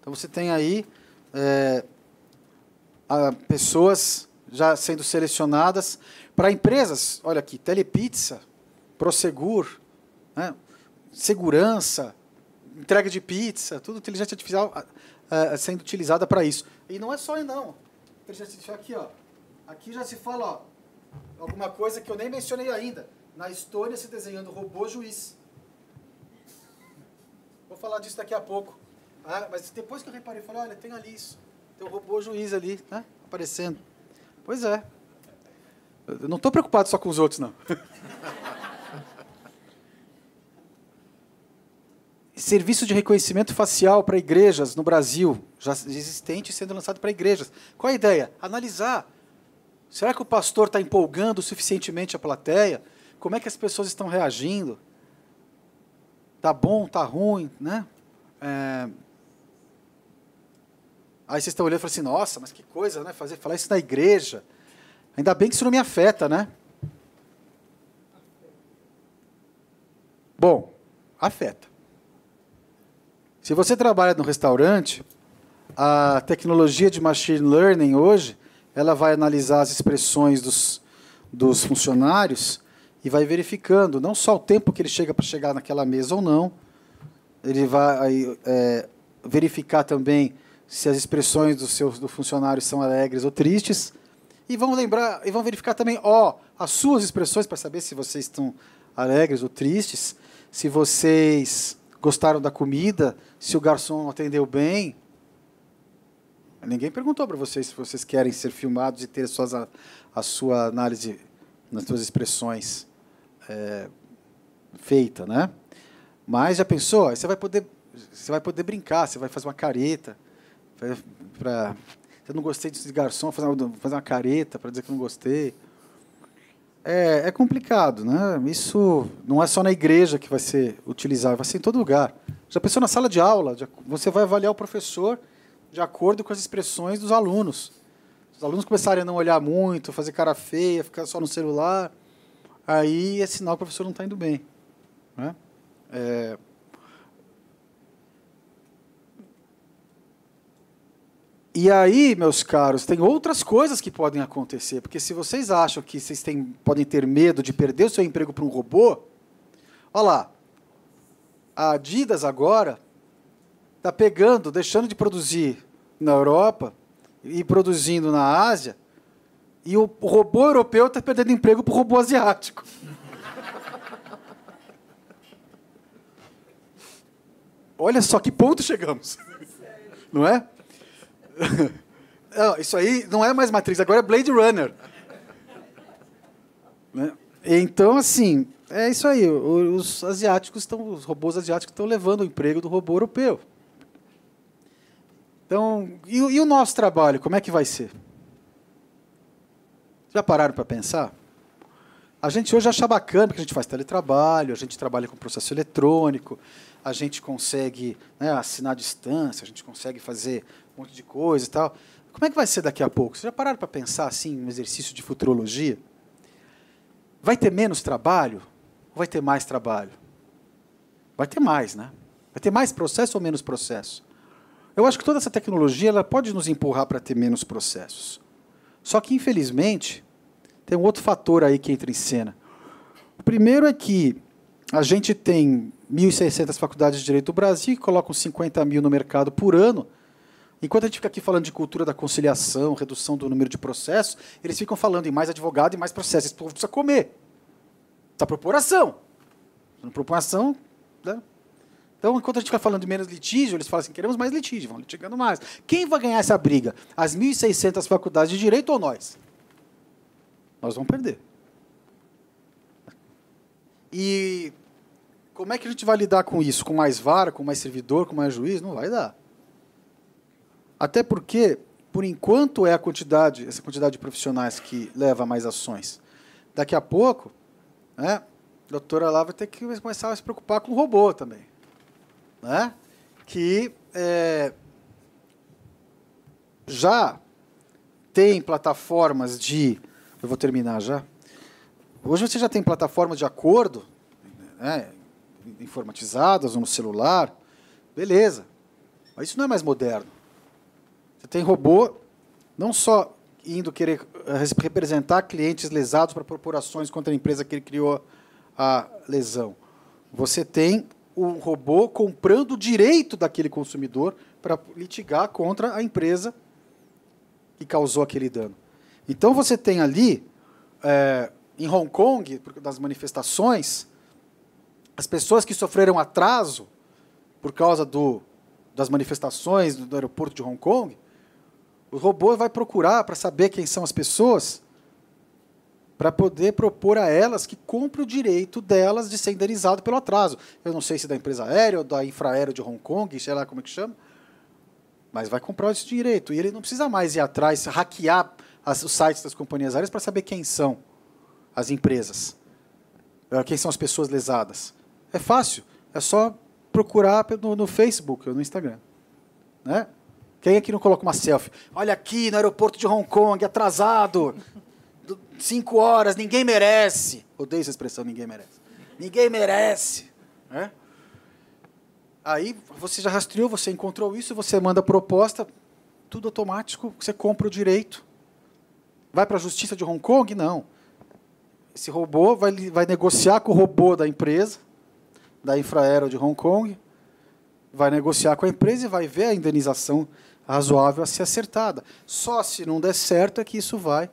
Então você tem aí é, pessoas já sendo selecionadas para empresas, olha aqui, Telepizza, Prosegur, né, segurança, entrega de pizza, tudo inteligência artificial uh, sendo utilizada para isso. E não é só aí não. Inteligência artificial aqui, ó. Aqui já se fala, ó, alguma coisa que eu nem mencionei ainda. Na Estônia se desenhando robô juiz. Vou falar disso daqui a pouco. Ah, mas depois que eu reparei, falei, olha, tem ali isso. Tem um robô juiz ali, né? Aparecendo. Pois é. Eu não estou preocupado só com os outros, não. Serviço de reconhecimento facial para igrejas no Brasil, já existente sendo lançado para igrejas. Qual a ideia? Analisar. Será que o pastor está empolgando suficientemente a plateia? Como é que as pessoas estão reagindo? Tá bom, tá ruim, né? É... Aí vocês estão olhando e falam assim, nossa, mas que coisa, né? Fazer, falar isso na igreja. Ainda bem que isso não me afeta, né? Bom, afeta. Se você trabalha no restaurante, a tecnologia de machine learning hoje, ela vai analisar as expressões dos, dos funcionários e vai verificando não só o tempo que ele chega para chegar naquela mesa ou não, ele vai é, verificar também se as expressões dos seus do funcionários são alegres ou tristes. E vão lembrar e vão verificar também ó as suas expressões para saber se vocês estão alegres ou tristes, se vocês gostaram da comida, se o garçom atendeu bem. Ninguém perguntou para vocês se vocês querem ser filmados e ter a, suas, a sua análise nas suas expressões é, feita, né? Mas já pensou? Você vai poder, você vai poder brincar, você vai fazer uma careta para, eu não gostei desse garçom, fazer uma, fazer uma careta para dizer que não gostei. É, é complicado, né? Isso não é só na igreja que vai ser utilizado, vai ser em todo lugar. Já pensou na sala de aula? Você vai avaliar o professor de acordo com as expressões dos alunos. Os alunos começarem a não olhar muito, fazer cara feia, ficar só no celular, aí é sinal que o professor não está indo bem. Né? É, E aí, meus caros, tem outras coisas que podem acontecer, porque se vocês acham que vocês têm, podem ter medo de perder o seu emprego para um robô, olha lá, a Adidas agora está pegando, deixando de produzir na Europa e produzindo na Ásia, e o robô europeu está perdendo emprego para o robô asiático. Olha só que ponto chegamos. Não é? Não, isso aí não é mais Matrix, agora é Blade Runner. Né? Então, assim, é isso aí. Os asiáticos estão, os robôs asiáticos estão levando o emprego do robô europeu. Então, e, e o nosso trabalho, como é que vai ser? Já pararam para pensar? A gente hoje acha bacana, porque a gente faz teletrabalho, a gente trabalha com processo eletrônico, a gente consegue né, assinar à distância, a gente consegue fazer um monte de coisa e tal. Como é que vai ser daqui a pouco? Vocês já pararam para pensar assim, um exercício de futurologia? Vai ter menos trabalho ou vai ter mais trabalho? Vai ter mais, né? Vai ter mais processo ou menos processo? Eu acho que toda essa tecnologia ela pode nos empurrar para ter menos processos. Só que, infelizmente, tem um outro fator aí que entra em cena. O primeiro é que a gente tem 1.600 faculdades de direito do Brasil, que colocam 50 mil no mercado por ano, Enquanto a gente fica aqui falando de cultura da conciliação, redução do número de processos, eles ficam falando em mais advogado e mais processos. Esse povo precisa comer. Está propor ação. Não propõe ação. Né? Então, enquanto a gente fica falando de menos litígio, eles falam assim: queremos mais litígio, vão litigando mais. Quem vai ganhar essa briga? As 1.600 faculdades de direito ou nós? Nós vamos perder. E como é que a gente vai lidar com isso? Com mais vara, com mais servidor, com mais juiz? Não vai dar. Até porque, por enquanto, é a quantidade, essa quantidade de profissionais que leva mais ações. Daqui a pouco, né, a doutora lá vai ter que começar a se preocupar com o robô também. Né? Que é, já tem plataformas de eu vou terminar já. Hoje você já tem plataformas de acordo né, informatizadas no celular, beleza. Mas isso não é mais moderno. Você tem robô não só indo querer eh, representar clientes lesados para corporações contra a empresa que ele criou a lesão. Você tem o robô comprando o direito daquele consumidor para litigar contra a empresa que causou aquele dano. Então você tem ali, é, em Hong Kong, das manifestações, as pessoas que sofreram atraso por causa do, das manifestações do aeroporto de Hong Kong, o robô vai procurar para saber quem são as pessoas, para poder propor a elas que compre o direito delas de ser indenizado pelo atraso. Eu não sei se da empresa aérea ou da infraero de Hong Kong, sei lá como é que chama, mas vai comprar esse direito. E ele não precisa mais ir atrás, hackear as, os sites das companhias aéreas para saber quem são as empresas, eh, quem são as pessoas lesadas. É fácil, é só procurar no, no Facebook ou no Instagram. Né? Quem aqui não coloca uma selfie? Olha aqui no aeroporto de Hong Kong, atrasado. Cinco horas, ninguém merece. Odeio essa expressão, ninguém merece. Ninguém merece. É? Aí você já rastreou, você encontrou isso, você manda proposta, tudo automático, você compra o direito. Vai para a justiça de Hong Kong? Não. Esse robô vai, vai negociar com o robô da empresa, da Infraero de Hong Kong, vai negociar com a empresa e vai ver a indenização razoável a ser acertada. Só se não der certo é que isso vai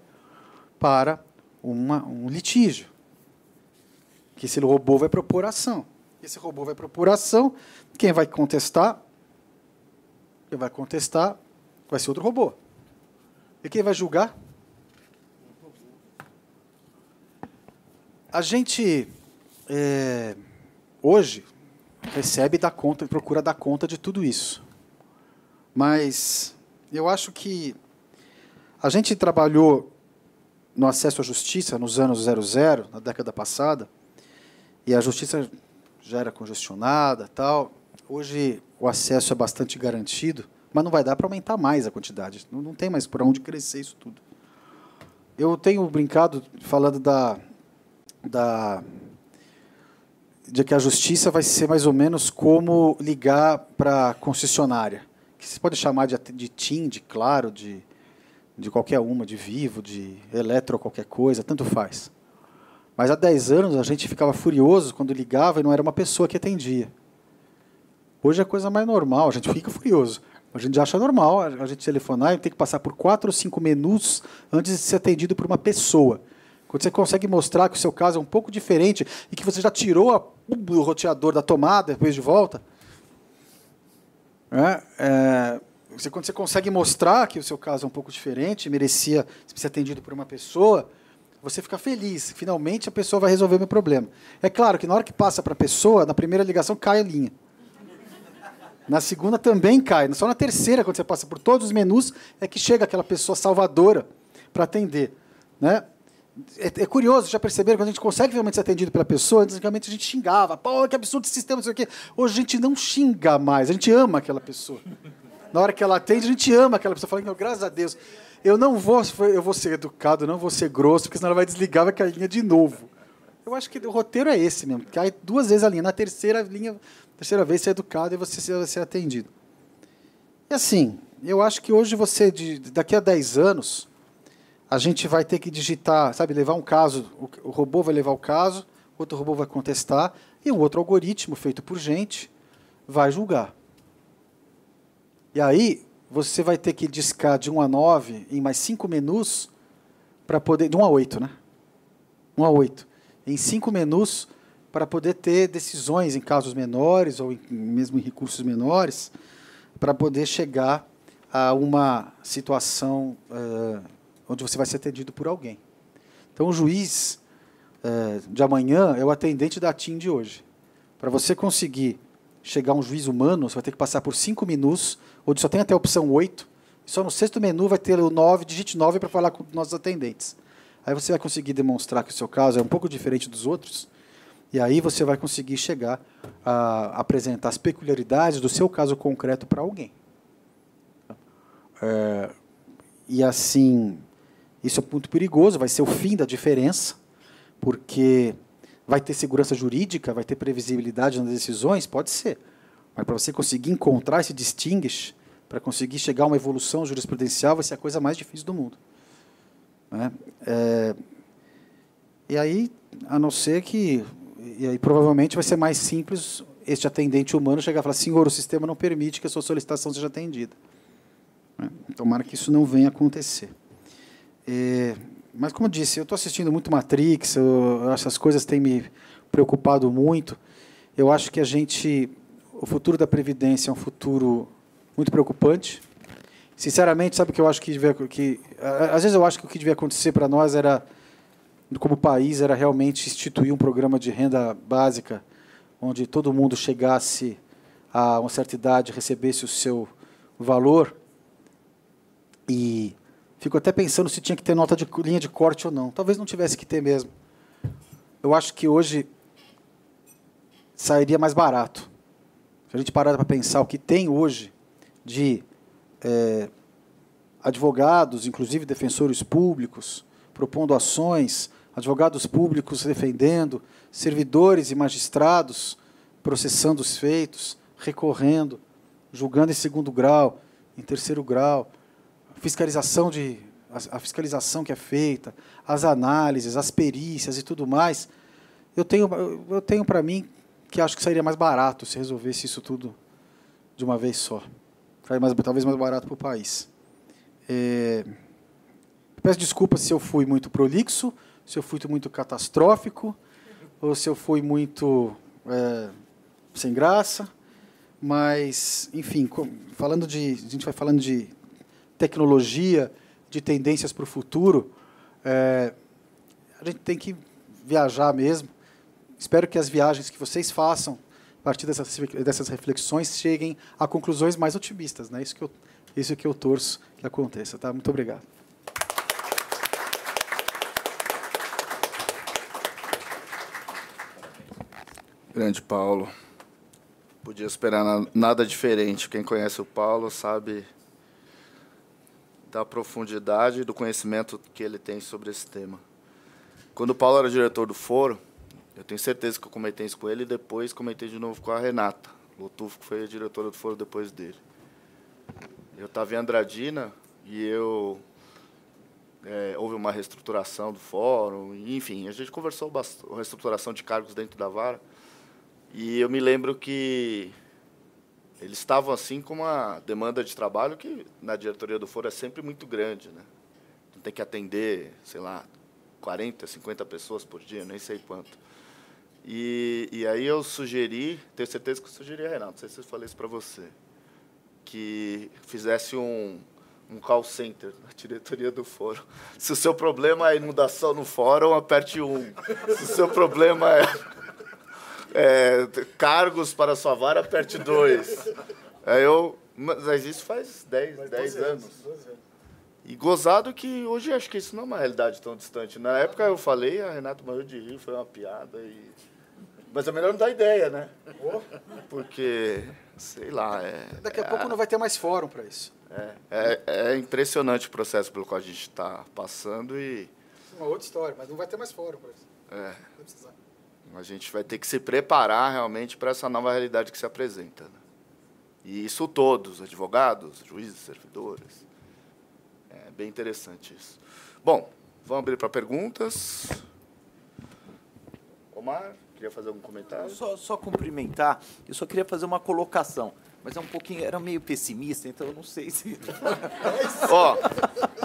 para uma, um litígio. Que esse robô vai propor ação. Esse robô vai propor ação, quem vai contestar? Quem vai contestar vai ser outro robô. E quem vai julgar? A gente, é, hoje, recebe dá conta, procura dar conta de tudo isso. Mas eu acho que a gente trabalhou no acesso à justiça nos anos 00, na década passada, e a justiça já era congestionada, tal. Hoje o acesso é bastante garantido, mas não vai dar para aumentar mais a quantidade. Não, não tem mais por onde crescer isso tudo. Eu tenho brincado falando da, da de que a justiça vai ser mais ou menos como ligar para a concessionária que se pode chamar de, de TIM, de Claro, de, de qualquer uma, de Vivo, de Eletro, qualquer coisa, tanto faz. Mas há 10 anos a gente ficava furioso quando ligava e não era uma pessoa que atendia. Hoje é a coisa mais normal, a gente fica furioso. A gente acha normal a gente telefonar e ter que passar por quatro ou cinco menus antes de ser atendido por uma pessoa. Quando você consegue mostrar que o seu caso é um pouco diferente e que você já tirou a, o roteador da tomada depois de volta, é, é, você, quando você consegue mostrar que o seu caso é um pouco diferente, merecia ser atendido por uma pessoa, você fica feliz. Finalmente a pessoa vai resolver o meu problema. É claro que na hora que passa para a pessoa, na primeira ligação cai a linha. Na segunda também cai. Só na terceira, quando você passa por todos os menus, é que chega aquela pessoa salvadora para atender. Né? É, é, curioso, já perceberam, quando a gente consegue realmente ser atendido pela pessoa, antigamente a gente xingava, pô, que absurdo esse sistema, isso aqui. Hoje a gente não xinga mais, a gente ama aquela pessoa. Na hora que ela atende, a gente ama aquela pessoa, falando, graças a Deus, eu não vou, eu vou ser educado, não vou ser grosso, porque senão ela vai desligar, vai cair a linha de novo. Eu acho que o roteiro é esse mesmo, cai duas vezes a linha, na terceira linha, terceira vez você é educado e você vai ser atendido. E assim, eu acho que hoje você, daqui a 10 anos, a gente vai ter que digitar, sabe, levar um caso, o, robô vai levar o caso, outro robô vai contestar, e um outro algoritmo feito por gente vai julgar. E aí, você vai ter que discar de 1 a 9 em mais 5 menus para poder. De 1 a 8, né? 1 a 8. Em 5 menus para poder ter decisões em casos menores ou em, mesmo em recursos menores, para poder chegar a uma situação uh, onde você vai ser atendido por alguém. Então, o juiz é, de amanhã é o atendente da TIM de hoje. Para você conseguir chegar a um juiz humano, você vai ter que passar por cinco menus, onde só tem até a opção 8. Só no sexto menu vai ter o 9, digite 9 para falar com nossos atendentes. Aí você vai conseguir demonstrar que o seu caso é um pouco diferente dos outros, e aí você vai conseguir chegar a apresentar as peculiaridades do seu caso concreto para alguém. É, e assim, Isso é muito perigoso, vai ser o fim da diferença, porque vai ter segurança jurídica, vai ter previsibilidade nas decisões? Pode ser. Mas para você conseguir encontrar esse distinguish, para conseguir chegar a uma evolução jurisprudencial, vai ser a coisa mais difícil do mundo. Né? É, e aí, a não ser que. E aí, provavelmente vai ser mais simples este atendente humano chegar e falar: senhor, o sistema não permite que a sua solicitação seja atendida. Né? Tomara que isso não venha a acontecer. Mas, como disse, eu estou assistindo muito Matrix, eu, essas coisas têm me preocupado muito. Eu acho que a gente. O futuro da Previdência é um futuro muito preocupante. Sinceramente, sabe o que eu acho que devia. Que, às vezes eu acho que o que devia acontecer para nós era, como país, era realmente instituir um programa de renda básica, onde todo mundo chegasse a uma certa idade, recebesse o seu valor. E fico até pensando se tinha que ter nota de linha de corte ou não. Talvez não tivesse que ter mesmo. Eu acho que hoje sairia mais barato. Se a gente parar para pensar o que tem hoje de é, advogados, inclusive defensores públicos, propondo ações, advogados públicos defendendo, servidores e magistrados processando os feitos, recorrendo, julgando em segundo grau, em terceiro grau, fiscalização de a, fiscalização que é feita, as análises, as perícias e tudo mais, eu tenho eu tenho para mim que acho que sairia mais barato se resolvesse isso tudo de uma vez só mais, talvez mais barato para o país. É, peço desculpas se eu fui muito prolixo, se eu fui muito catastrófico, ou se eu fui muito é, sem graça, mas, enfim, falando de, a gente vai falando de tecnologia, de tendências para o futuro, é, a gente tem que viajar mesmo. Espero que as viagens que vocês façam partir dessas, dessas reflexões, cheguem a conclusões mais otimistas. Né? Isso, que eu, isso que eu torço que aconteça. Tá? Muito obrigado. Grande Paulo. Podia esperar nada diferente. Quem conhece o Paulo sabe da profundidade do conhecimento que ele tem sobre esse tema. Quando o Paulo era diretor do Foro, eu tenho certeza que eu comentei isso com ele e depois comentei de novo com a Renata Lotufo, que foi a diretora do foro depois dele. Eu estava em Andradina e eu é, houve uma reestruturação do fórum, enfim, a gente conversou bastante, reestruturação de cargos dentro da vara. E eu me lembro que eles estavam assim com uma demanda de trabalho que na diretoria do foro é sempre muito grande, né? Então, tem que atender, sei lá, 40, 50 pessoas por dia, nem sei quanto. E, e aí eu sugeri, tenho certeza que eu sugeri a Renato, não sei se eu falei isso para você, que fizesse um, um call center na diretoria do fórum. Se o seu problema é inundação no fórum, aperte um. Se o seu problema é, é cargos para sua vara, aperte dois. Aí eu, mas isso faz 10, 10 anos. E gozado que hoje acho que isso não é uma realidade tão distante. Na época eu falei, a Renato morreu de rir, foi uma piada e mas é melhor não dar ideia, né? Porque, sei lá. É, Daqui a é, pouco não vai ter mais fórum para isso. É, é, é, impressionante o processo pelo qual a gente está passando e. Uma outra história, mas não vai ter mais fórum para isso. É. A gente vai ter que se preparar realmente para essa nova realidade que se apresenta. Né? E isso todos, advogados, juízes, servidores. É bem interessante isso. Bom, vamos abrir para perguntas. Omar? Queria fazer algum comentário? Só, só cumprimentar, eu só queria fazer uma colocação. Mas é um pouquinho, era meio pessimista, então eu não sei se. Ó,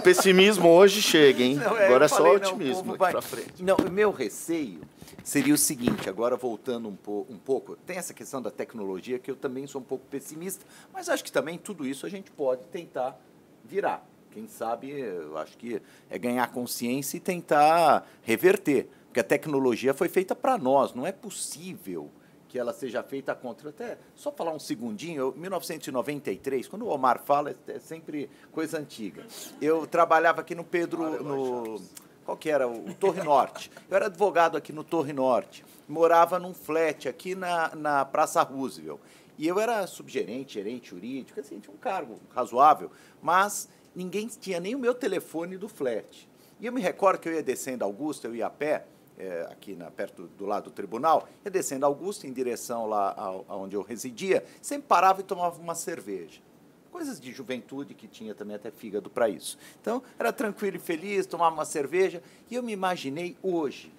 pessimismo hoje chega, hein? Não, é, agora é só falei, otimismo vai... frente. Não, o meu receio seria o seguinte, agora voltando um, po um pouco, tem essa questão da tecnologia que eu também sou um pouco pessimista, mas acho que também tudo isso a gente pode tentar virar. Quem sabe, eu acho que é ganhar consciência e tentar reverter. Porque a tecnologia foi feita para nós, não é possível que ela seja feita contra. Até só falar um segundinho, 1993, quando o Omar fala, é sempre coisa antiga. Eu trabalhava aqui no Pedro. No, qual que era? O Torre Norte. Eu era advogado aqui no Torre Norte. Morava num flat aqui na, na Praça Roosevelt. E eu era subgerente, gerente jurídico, assim, tinha um cargo razoável, mas ninguém tinha nem o meu telefone do flat. E eu me recordo que eu ia descendo Augusta, eu ia a pé, é, aqui na, perto do lado do tribunal, ia descendo Augusta em direção lá aonde eu residia, sempre parava e tomava uma cerveja. Coisas de juventude que tinha também até fígado para isso. Então, era tranquilo e feliz, tomava uma cerveja. E eu me imaginei hoje,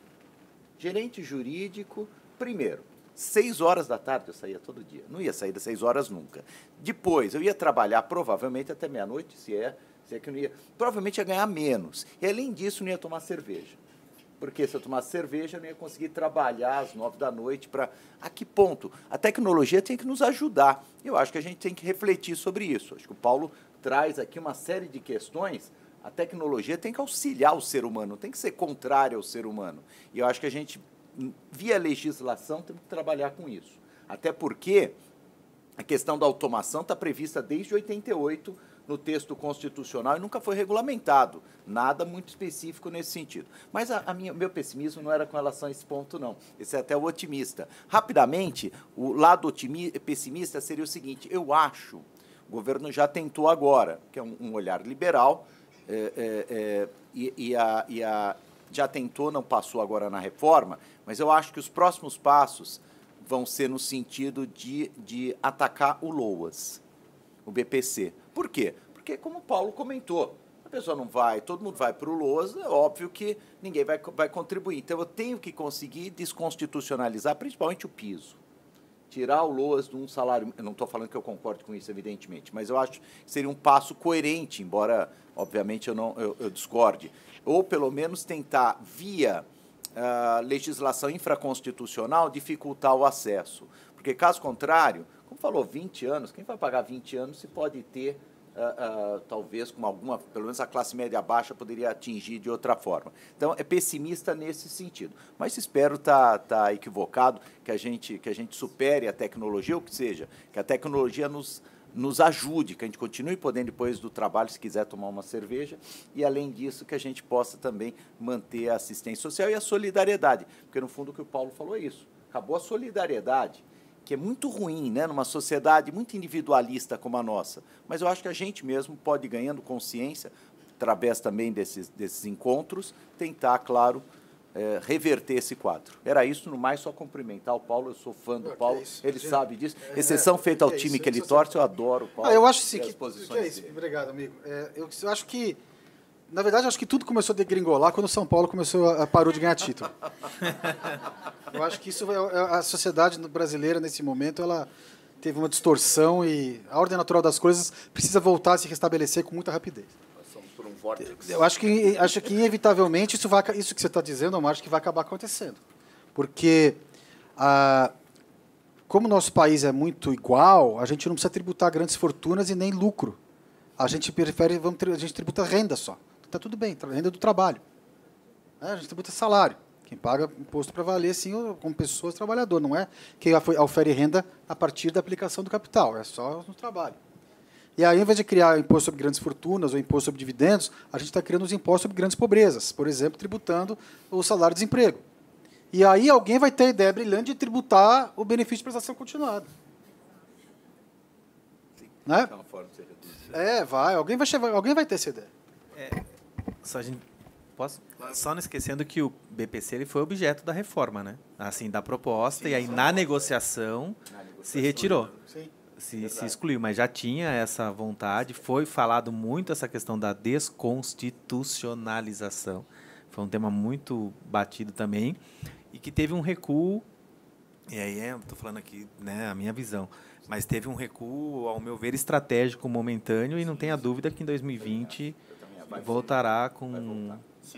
gerente jurídico, primeiro, seis horas da tarde eu saía todo dia. Não ia sair das seis horas nunca. Depois, eu ia trabalhar provavelmente até meia-noite, se é, se é que não ia. Provavelmente ia ganhar menos. E além disso, não ia tomar cerveja porque se eu tomasse cerveja, eu não ia conseguir trabalhar às nove da noite para. A que ponto? A tecnologia tem que nos ajudar. Eu acho que a gente tem que refletir sobre isso. Acho que o Paulo traz aqui uma série de questões. A tecnologia tem que auxiliar o ser humano, tem que ser contrária ao ser humano. E eu acho que a gente, via legislação, tem que trabalhar com isso. Até porque a questão da automação está prevista desde 88 no texto constitucional e nunca foi regulamentado. Nada muito específico nesse sentido. Mas a, a minha, meu pessimismo não era com relação a esse ponto, não. Esse é até o otimista. Rapidamente, o lado pessimista seria o seguinte: eu acho, o governo já tentou agora, que é um, um olhar liberal, é, é, é, e, e, a, e a, já tentou, não passou agora na reforma, mas eu acho que os próximos passos vão ser no sentido de, de atacar o LOAS, o BPC. Por quê? Porque, como o Paulo comentou, a pessoa não vai, todo mundo vai para o LOAS, é óbvio que ninguém vai, vai contribuir. Então, eu tenho que conseguir desconstitucionalizar, principalmente o piso. Tirar o LOAS de um salário. Eu não estou falando que eu concordo com isso, evidentemente, mas eu acho que seria um passo coerente, embora, obviamente, eu, não, eu, eu discorde. Ou, pelo menos, tentar, via uh, legislação infraconstitucional, dificultar o acesso. Porque, caso contrário, como falou, 20 anos, quem vai pagar 20 anos se pode ter, uh, uh, talvez, com alguma, pelo menos a classe média baixa poderia atingir de outra forma. Então, é pessimista nesse sentido. Mas espero estar tá, tá equivocado, que a, gente, que a gente supere a tecnologia, ou que seja, que a tecnologia nos, nos ajude, que a gente continue podendo, depois do trabalho, se quiser tomar uma cerveja, e além disso, que a gente possa também manter a assistência social e a solidariedade. Porque, no fundo, o que o Paulo falou é isso. Acabou a solidariedade que é muito ruim, né, numa sociedade muito individualista como a nossa. Mas eu acho que a gente mesmo pode, ganhando consciência, através também desses, desses encontros, tentar, claro, é, reverter esse quadro. Era isso, no mais, só cumprimentar o Paulo. Eu sou fã do é Paulo, é ele sabe disso. É, Exceção feita ao time que ele torce, eu adoro o Paulo. Ah, eu acho sim, que, que é isso. Obrigado, amigo. eu, eu acho que na verdade, acho que tudo começou a degringolar quando o São Paulo começou a, parou de ganhar título. Eu acho que isso é, a sociedade brasileira nesse momento ela teve uma distorção e a ordem natural das coisas precisa voltar a se restabelecer com muita rapidez. por um vórtice. Eu acho que acho que inevitavelmente isso vai isso que você está dizendo, Omar, acho que vai acabar acontecendo, porque a como o nosso país é muito igual, a gente não precisa tributar grandes fortunas e nem lucro. A gente prefere, vamos, a gente tributa renda só. Está tudo bem, renda do trabalho. É, a gente tributa salário. Quem paga imposto para valer, sim, como pessoas, trabalhador. Não é quem ofere renda a partir da aplicação do capital. É só no trabalho. E aí, ao invés de criar imposto sobre grandes fortunas ou imposto sobre dividendos, a gente está criando os impostos sobre grandes pobrezas. Por exemplo, tributando o salário de desemprego. E aí alguém vai ter a ideia brilhante de tributar o benefício de prestação continuada. Sim, né? É, vai. Alguém vai, alguém vai ter essa ideia. É, só a gente posso só não esquecendo que o BPC ele foi objeto da reforma, né? Assim, da proposta Sim, e aí na negociação, na negociação, se retirou. Sim. Se, se excluiu, mas já tinha essa vontade, foi falado muito essa questão da desconstitucionalização. Foi um tema muito batido também e que teve um recuo e aí estou falando aqui, né, a minha visão, mas teve um recuo, ao meu ver, estratégico momentâneo e não tenha dúvida que em 2020 voltará com,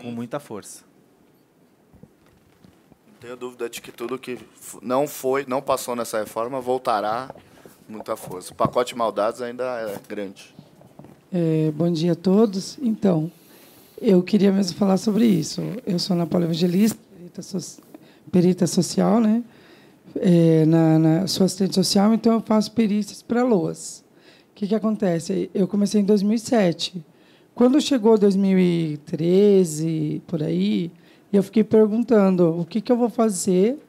com muita força. Não tenho dúvida de que tudo que não foi, não passou nessa reforma, voltará com muita força. O pacote de maldades ainda é grande. É, bom dia a todos. Então, eu queria mesmo falar sobre isso. Eu sou Ana Paula Evangelista, perita, so, perita social, né? É, na, na, sou assistente social, então eu faço perícias para LOAS. O que, que acontece? Eu comecei em 2007. Quando chegou 2013, por aí, eu fiquei perguntando o que, que eu vou fazer,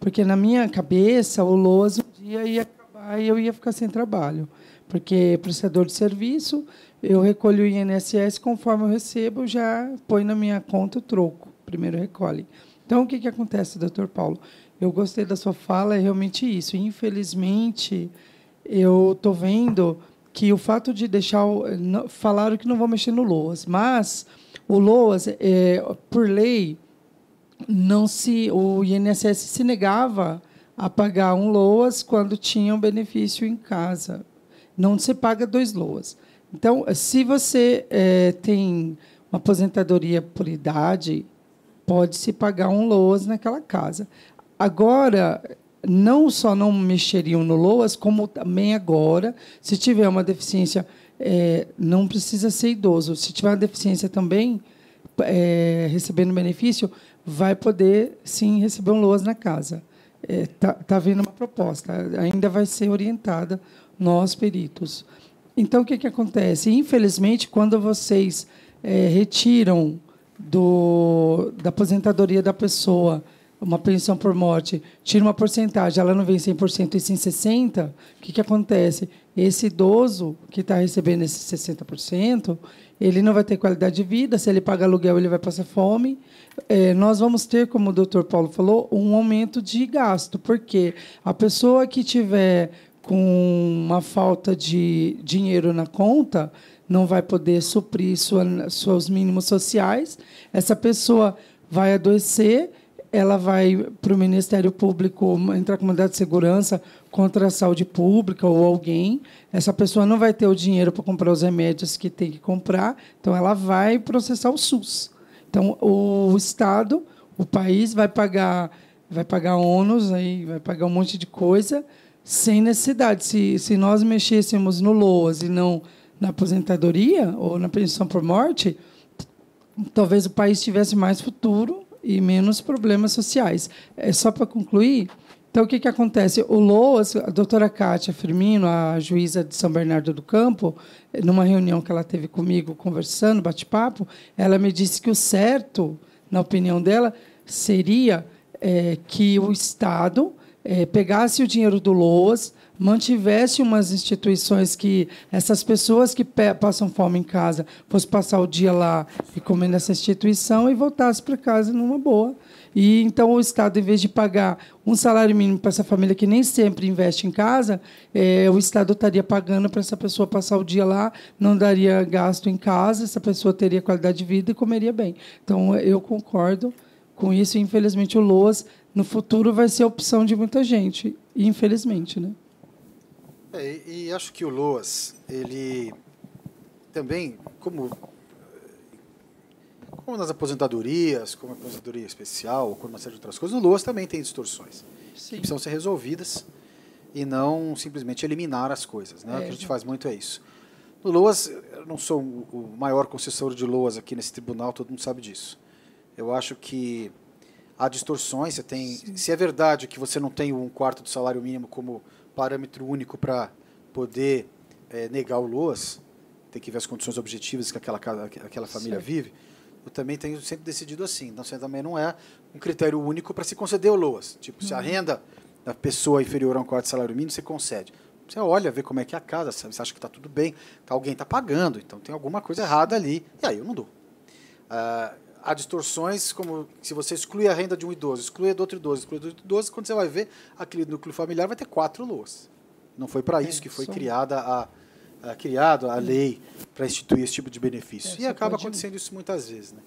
porque na minha cabeça o LOAS um dia ia acabar aí eu ia ficar sem trabalho, porque prestador de serviço, eu recolho o INSS conforme eu recebo, já põe na minha conta o troco, primeiro recolhe. Então, o que, que acontece, doutor Paulo? Eu gostei da sua fala, é realmente isso. Infelizmente, eu estou vendo que o fato de deixar. Falaram que não vão mexer no LOAS, mas o LOAS, é, por lei, não se o INSS se negava a pagar um LOAS quando tinha um benefício em casa. Não se paga dois LOAS. Então, se você é, tem uma aposentadoria por idade, pode-se pagar um LOAS naquela casa. Agora, não só não mexeriam no LOAS, como também agora, se tiver uma deficiência, é, não precisa ser idoso. Se tiver uma deficiência também, é, recebendo benefício, vai poder sim receber um LOAS na casa. Está é, tá, tá vindo uma proposta, ainda vai ser orientada nós peritos. Então, o que, que acontece? Infelizmente, quando vocês é, retiram do, da aposentadoria da pessoa uma pensão por morte, tira uma porcentagem, ela não vem 100% e sim 60%, o que, que acontece? Esse idoso que está recebendo esses 60%, ele não vai ter qualidade de vida, se ele paga aluguel, ele vai passar fome. É, nós vamos ter, como o doutor Paulo falou, um aumento de gasto, porque a pessoa que tiver com uma falta de dinheiro na conta, não vai poder suprir sua, seus mínimos sociais, essa pessoa vai adoecer, ela vai para o Ministério Público entrar com mandado de segurança contra a saúde pública ou alguém. Essa pessoa não vai ter o dinheiro para comprar os remédios que tem que comprar, então ela vai processar o SUS. Então o Estado, o país vai pagar, vai pagar ônus aí, vai pagar um monte de coisa sem necessidade. Se, se nós mexêssemos no LOAS e não na aposentadoria ou na pensão por morte, talvez o país tivesse mais futuro e menos problemas sociais. É só para concluir. Então, o que, que acontece? O LOAS, a doutora Kátia Firmino, a juíza de São Bernardo do Campo, numa reunião que ela teve comigo, conversando, bate-papo, ela me disse que o certo, na opinião dela, seria é, que o Estado é, pegasse o dinheiro do LOAS, mantivesse umas instituições que essas pessoas que passam fome em casa fossem passar o dia lá e comer nessa instituição e voltasse para casa numa boa. E então o Estado, em vez de pagar um salário mínimo para essa família que nem sempre investe em casa, é, o Estado estaria pagando para essa pessoa passar o dia lá, não daria gasto em casa, essa pessoa teria qualidade de vida e comeria bem. Então eu concordo com isso. Infelizmente o LOAS no futuro vai ser a opção de muita gente, infelizmente, né? É, e acho que o Loas, ele também, como, como nas aposentadorias, como aposentadoria especial, como uma série de outras coisas, o Loas também tem distorções Sim. que precisam ser resolvidas e não simplesmente eliminar as coisas. Né? É, o que a gente faz muito é isso. No Loas, eu não sou o maior concessor de Loas aqui nesse tribunal, todo mundo sabe disso. Eu acho que há distorções. Você tem, se é verdade que você não tem um quarto do salário mínimo como parâmetro único para poder é, negar o LOAS, tem que ver as condições objetivas que aquela, aquela família certo. vive. Eu também tenho sempre decidido assim. Então, você também não é um critério único para se conceder o LOAS. Tipo, se a uhum. renda da pessoa é inferior a um quarto de salário mínimo, você concede. Você olha, vê como é que é a casa, você acha que está tudo bem, alguém está pagando, então tem alguma coisa errada ali, e aí eu não dou. Uh, há distorções, como se você exclui a renda de um idoso, exclui a do outro idoso, exclui a do outro idoso, quando você vai ver, aquele núcleo familiar vai ter quatro loas. Não foi para é, isso que foi criada a, a, criado a lei para instituir esse tipo de benefício. É, e acaba acontecendo isso muitas vezes. Né?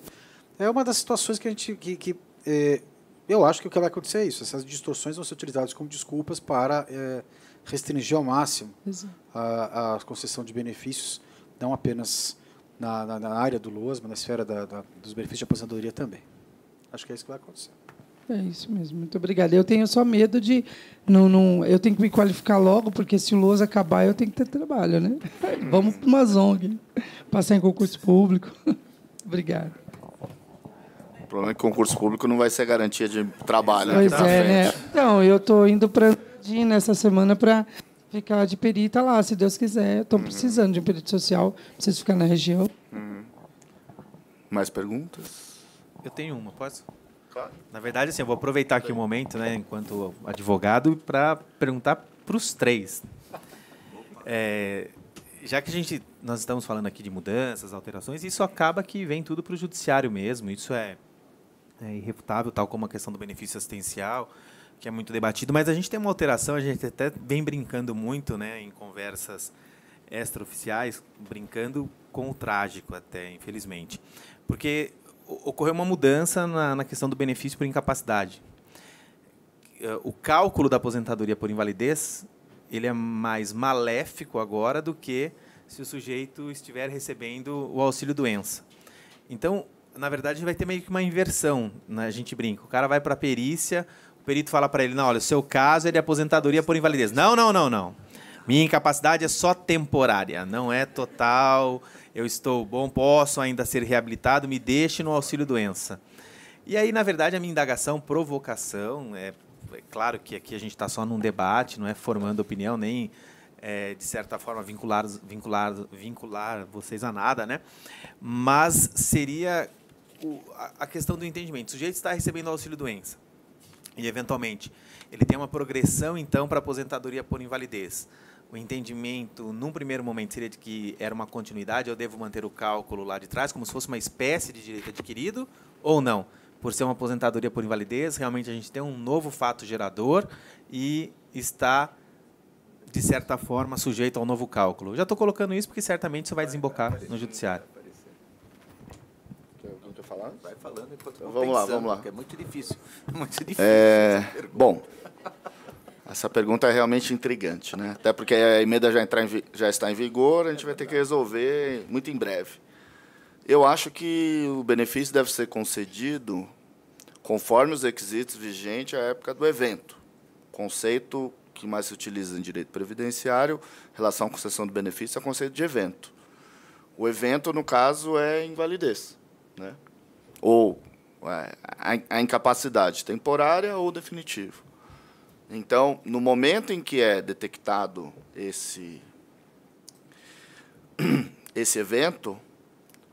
É uma das situações que a gente. Que, que é, eu acho que o que vai acontecer é isso. Essas distorções vão ser utilizadas como desculpas para é, restringir ao máximo a, a concessão de benefícios, não apenas na, na, na área do LOASMA, na esfera da, da, dos benefícios de aposentadoria também. Acho que é isso que vai acontecer. É isso mesmo, muito obrigada. Eu tenho só medo de. Não, não, eu tenho que me qualificar logo, porque se o LOAS acabar, eu tenho que ter trabalho, né? Vamos para uma ZONG, passar em concurso público. Obrigado. O problema é que concurso público não vai ser garantia de trabalho. Pois é, né? Então, eu estou indo para nessa semana para ficar de perita lá, se Deus quiser. Estou uhum. precisando de um perito social, preciso ficar na região. Uhum. Mais perguntas? Eu tenho uma, posso? Claro. Na verdade, assim, eu vou aproveitar aqui o um momento, né, enquanto advogado, para perguntar para os três. É, já que a gente nós estamos falando aqui de mudanças, alterações, isso acaba que vem tudo para o judiciário mesmo. Isso é, é, irrefutável, tal como a questão do benefício assistencial, que é muito debatido. Mas a gente tem uma alteração, a gente até vem brincando muito, né, em conversas extraoficiais, brincando com o trágico até, infelizmente, porque ocorreu uma mudança na, na questão do benefício por incapacidade. O cálculo da aposentadoria por invalidez ele é mais maléfico agora do que se o sujeito estiver recebendo o auxílio doença. Então, na verdade, vai ter meio que uma inversão, né? a gente brinca. O cara vai para a perícia, perito fala para ele, não, olha, o seu caso é de aposentadoria por invalidez. Não, não, não, não. Minha incapacidade é só temporária, não é total. Eu estou bom, posso ainda ser reabilitado, me deixe no auxílio doença. E aí, na verdade, a minha indagação, provocação, é, é claro que aqui a gente está só num debate, não é formando opinião, nem é, de certa forma, vincular, vincular, vincular vocês a nada, né? Mas seria o, a, a, questão do entendimento. O sujeito está recebendo auxílio doença e, eventualmente, ele tem uma progressão, então, para aposentadoria por invalidez. O entendimento, num primeiro momento, seria de que era uma continuidade, eu devo manter o cálculo lá de trás, como se fosse uma espécie de direito adquirido, ou não? Por ser uma aposentadoria por invalidez, realmente a gente tem um novo fato gerador e está de certa forma, sujeito ao novo cálculo. Já estou colocando isso porque certamente isso vai desembocar no judiciário. Vai falando enquanto então, vamos lá, vamos lá. é muito difícil. Muito difícil. É, bom, essa pergunta é realmente intrigante, né? Até porque a emenda já, entrar em, já está em vigor, a gente vai ter que resolver muito em breve. Eu acho que o benefício deve ser concedido conforme os requisitos vigentes à época do evento. Conceito que mais se utiliza em direito previdenciário, relação à concessão do benefício, é o conceito de evento. O evento, no caso, é invalidez, né? Ou é, a incapacidade temporária ou definitiva. Então, no momento em que é detectado esse, esse evento,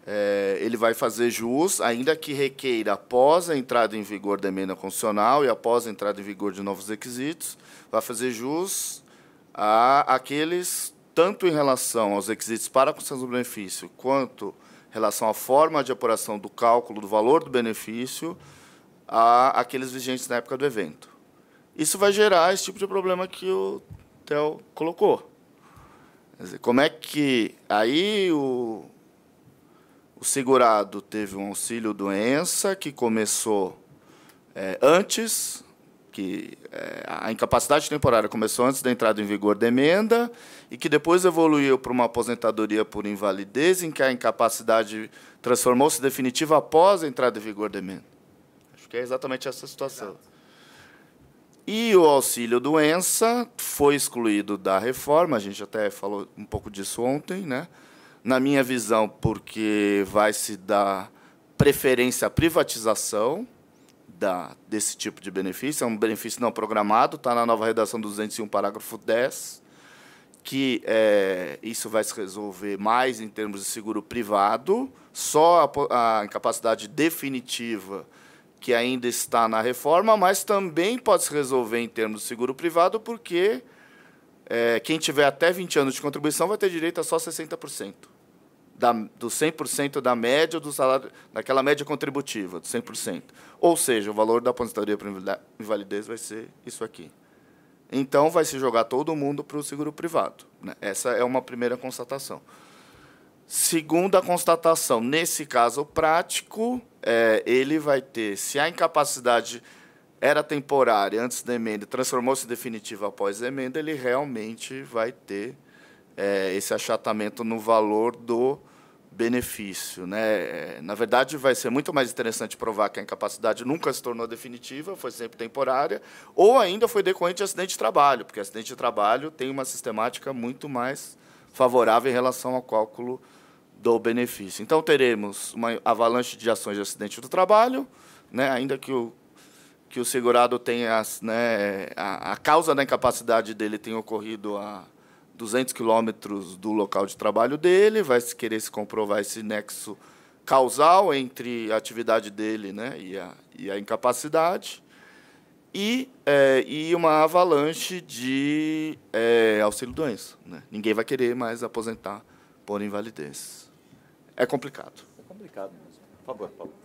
é, ele vai fazer jus, ainda que requeira após a entrada em vigor da emenda constitucional e após a entrada em vigor de novos requisitos, vai fazer jus a aqueles, tanto em relação aos requisitos para a concessão do benefício, quanto relação à forma de apuração do cálculo do valor do benefício, a aqueles vigentes na época do evento. Isso vai gerar esse tipo de problema que o Theo colocou. Dizer, como é que aí o, o segurado teve um auxílio doença que começou é, antes, que é, a incapacidade temporária começou antes da entrada em vigor da emenda e que depois evoluiu para uma aposentadoria por invalidez, em que a incapacidade transformou-se definitiva após a entrada em vigor da emenda. Acho que é exatamente essa situação. E o auxílio doença foi excluído da reforma, a gente até falou um pouco disso ontem, né? na minha visão, porque vai se dar preferência à privatização da, desse tipo de benefício. É um benefício não programado, está na nova redação do 201, parágrafo 10, que é, isso vai se resolver mais em termos de seguro privado, só a, a incapacidade definitiva que ainda está na reforma, mas também pode se resolver em termos de seguro privado, porque é, quem tiver até 20 anos de contribuição vai ter direito a só 60% da, do 100% da média do salário, daquela média contributiva, do 100%. Ou seja, o valor da aposentadoria por invalidez vai ser isso aqui. Então, vai se jogar todo mundo para o seguro privado. Né? Essa é uma primeira constatação. Segunda constatação, nesse caso prático, é, ele vai ter, se a incapacidade era temporária antes da emenda, transformou-se definitiva após a emenda, ele realmente vai ter é, esse achatamento no valor do benefício. Né? É, na verdade, vai ser muito mais interessante provar que a incapacidade nunca se tornou definitiva, foi sempre temporária, ou ainda foi decorrente de acidente de trabalho, porque acidente de trabalho tem uma sistemática muito mais favorável em relação ao cálculo do benefício. Então, teremos uma avalanche de ações de acidente do trabalho, né? ainda que o, que o segurado tenha né, a, a causa da incapacidade dele tenha ocorrido a 200 quilômetros do local de trabalho dele, vai se querer se comprovar esse nexo causal entre a atividade dele né, e, a, e a incapacidade. e, é, e uma avalanche de é, auxílio-doença. Né? Ninguém vai querer mais aposentar por invalidez. É complicado. É complicado mesmo. Por favor, Paulo.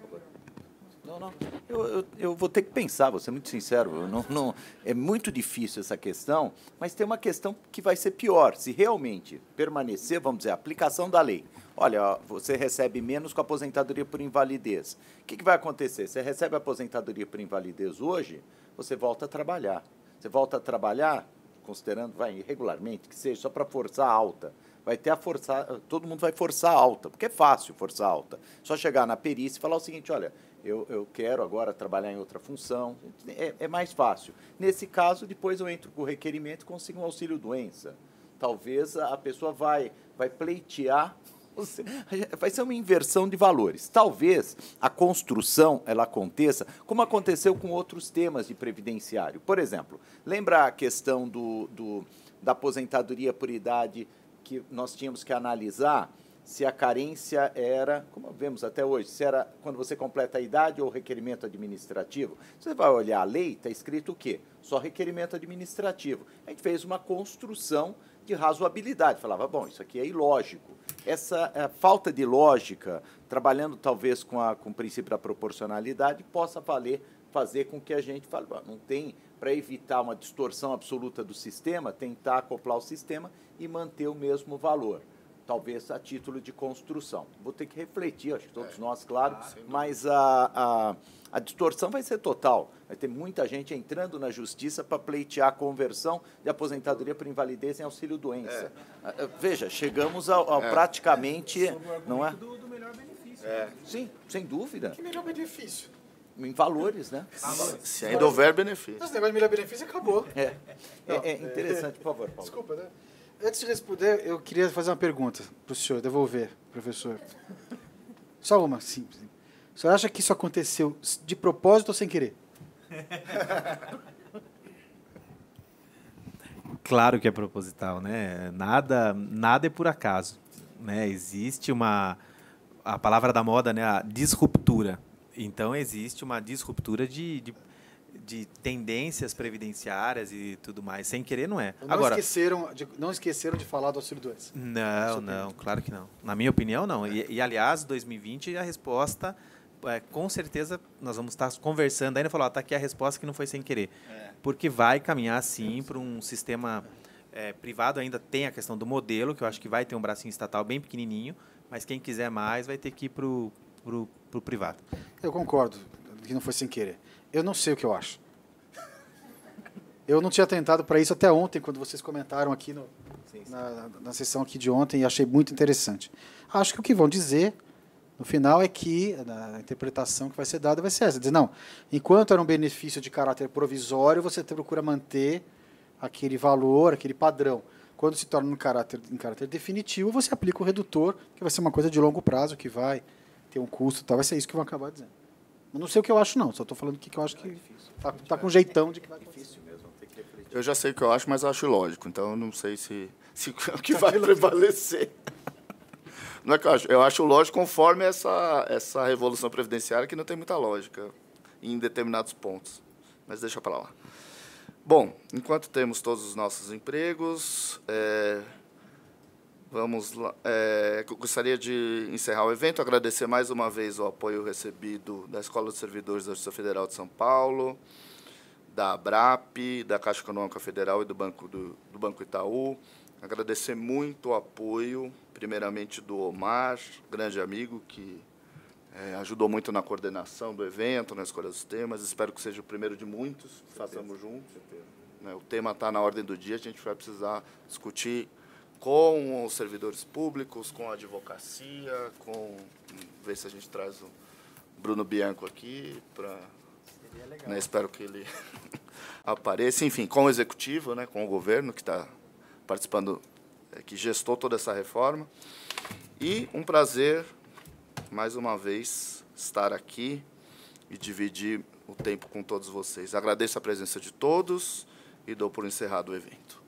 Não, não. Eu, eu, eu, vou ter que pensar, vou ser muito sincero. Não, não, é muito difícil essa questão, mas tem uma questão que vai ser pior. Se realmente permanecer, vamos dizer, a aplicação da lei. Olha, você recebe menos com a aposentadoria por invalidez. O que, que vai acontecer? Você recebe a aposentadoria por invalidez hoje, você volta a trabalhar. Você volta a trabalhar, considerando, vai, irregularmente, que seja só para forçar alta vai ter a forçar, todo mundo vai forçar alta, porque é fácil forçar alta. Só chegar na perícia e falar o seguinte, olha, eu, eu quero agora trabalhar em outra função, é, é mais fácil. Nesse caso, depois eu entro com o requerimento e consigo um auxílio-doença. Talvez a pessoa vai, vai pleitear vai ser uma inversão de valores. Talvez a construção ela aconteça como aconteceu com outros temas de previdenciário. Por exemplo, lembra a questão do, do da aposentadoria por idade que nós tínhamos que analisar se a carência era, como vemos até hoje, se era quando você completa a idade ou requerimento administrativo. Você vai olhar a lei, está escrito o quê? Só requerimento administrativo. A gente fez uma construção de razoabilidade. Falava, bom, isso aqui é ilógico. Essa falta de lógica, trabalhando talvez com, a, com o princípio da proporcionalidade, possa valer, fazer com que a gente fale, não tem, para evitar uma distorção absoluta do sistema, tentar acoplar o sistema e manter o mesmo valor talvez a título de construção. Vou ter que refletir, acho que todos é. nós, claro, ah, mas a, a, a, distorção vai ser total. Vai ter muita gente entrando na justiça para pleitear a conversão de aposentadoria por invalidez em auxílio-doença. É. Veja, chegamos ao, ao é. praticamente. não é? Do, do melhor benefício. É. Sim, sem dúvida. Que melhor benefício? Em valores, né? Se ainda houver benefício. Esse negócio de melhor benefício acabou. É, é, é interessante, por favor, Paulo. Desculpa, né? Antes de responder, eu queria fazer uma pergunta para o senhor, devolver, professor. Só uma, simples. O senhor acha que isso aconteceu de propósito ou sem querer? Claro que é proposital, né? Nada, nada é por acaso, né? Existe uma a palavra da moda, né? A disruptura. Então existe uma disruptura de, de de tendências previdenciárias e tudo mais. Sem querer, não é. Não, Agora, esqueceram, de, não esqueceram de falar do auxílio doença. Não, não, claro que não. Na minha opinião, não. É. E, e, aliás, 2020, a resposta, é, com certeza, nós vamos estar conversando. Ainda falou, está aqui a resposta que não foi sem querer. É. Porque vai caminhar, sim, para um sistema é, privado. Ainda tem a questão do modelo, que eu acho que vai ter um bracinho estatal bem pequenininho, mas quem quiser mais vai ter que ir para o privado. Eu concordo que não foi sem querer. Eu não sei o que eu acho. Eu não tinha tentado para isso até ontem, quando vocês comentaram aqui no, sim, sim. Na, na sessão aqui de ontem, e achei muito interessante. Acho que o que vão dizer no final é que a interpretação que vai ser dada vai ser essa. Dizer, não, enquanto era um benefício de caráter provisório, você procura manter aquele valor, aquele padrão. Quando se torna um caráter, em caráter definitivo, você aplica o redutor, que vai ser uma coisa de longo prazo, que vai ter um custo, tal, vai ser isso que vão acabar dizendo. Não sei o que eu acho, não. Só estou falando o que eu acho que está tá com jeitão de que vai difícil mesmo. Tem que refletir. Eu já sei o que eu acho, mas acho lógico. Então eu não sei se, se o que vai prevalecer. Não é que eu acho. Eu acho lógico conforme essa, essa revolução previdenciária que não tem muita lógica em determinados pontos. Mas deixa para lá. Bom, enquanto temos todos os nossos empregos, é, Vamos lá. É, gostaria de encerrar o evento, agradecer mais uma vez o apoio recebido da Escola de Servidores da Justiça Federal de São Paulo, da ABRAP, da Caixa Econômica Federal e do Banco, do, do Banco Itaú. Agradecer muito o apoio, primeiramente do Omar, grande amigo, que é, ajudou muito na coordenação do evento, na escolha dos temas. Espero que seja o primeiro de muitos que façamos juntos. Né, o tema está na ordem do dia, a gente vai precisar discutir com os servidores públicos, com a advocacia, com ver se a gente traz o Bruno Bianco aqui para né, espero que ele apareça, enfim, com o executivo, né, com o governo que está participando, é, que gestou toda essa reforma. E um prazer, mais uma vez, estar aqui e dividir o tempo com todos vocês. Agradeço a presença de todos e dou por encerrado o evento.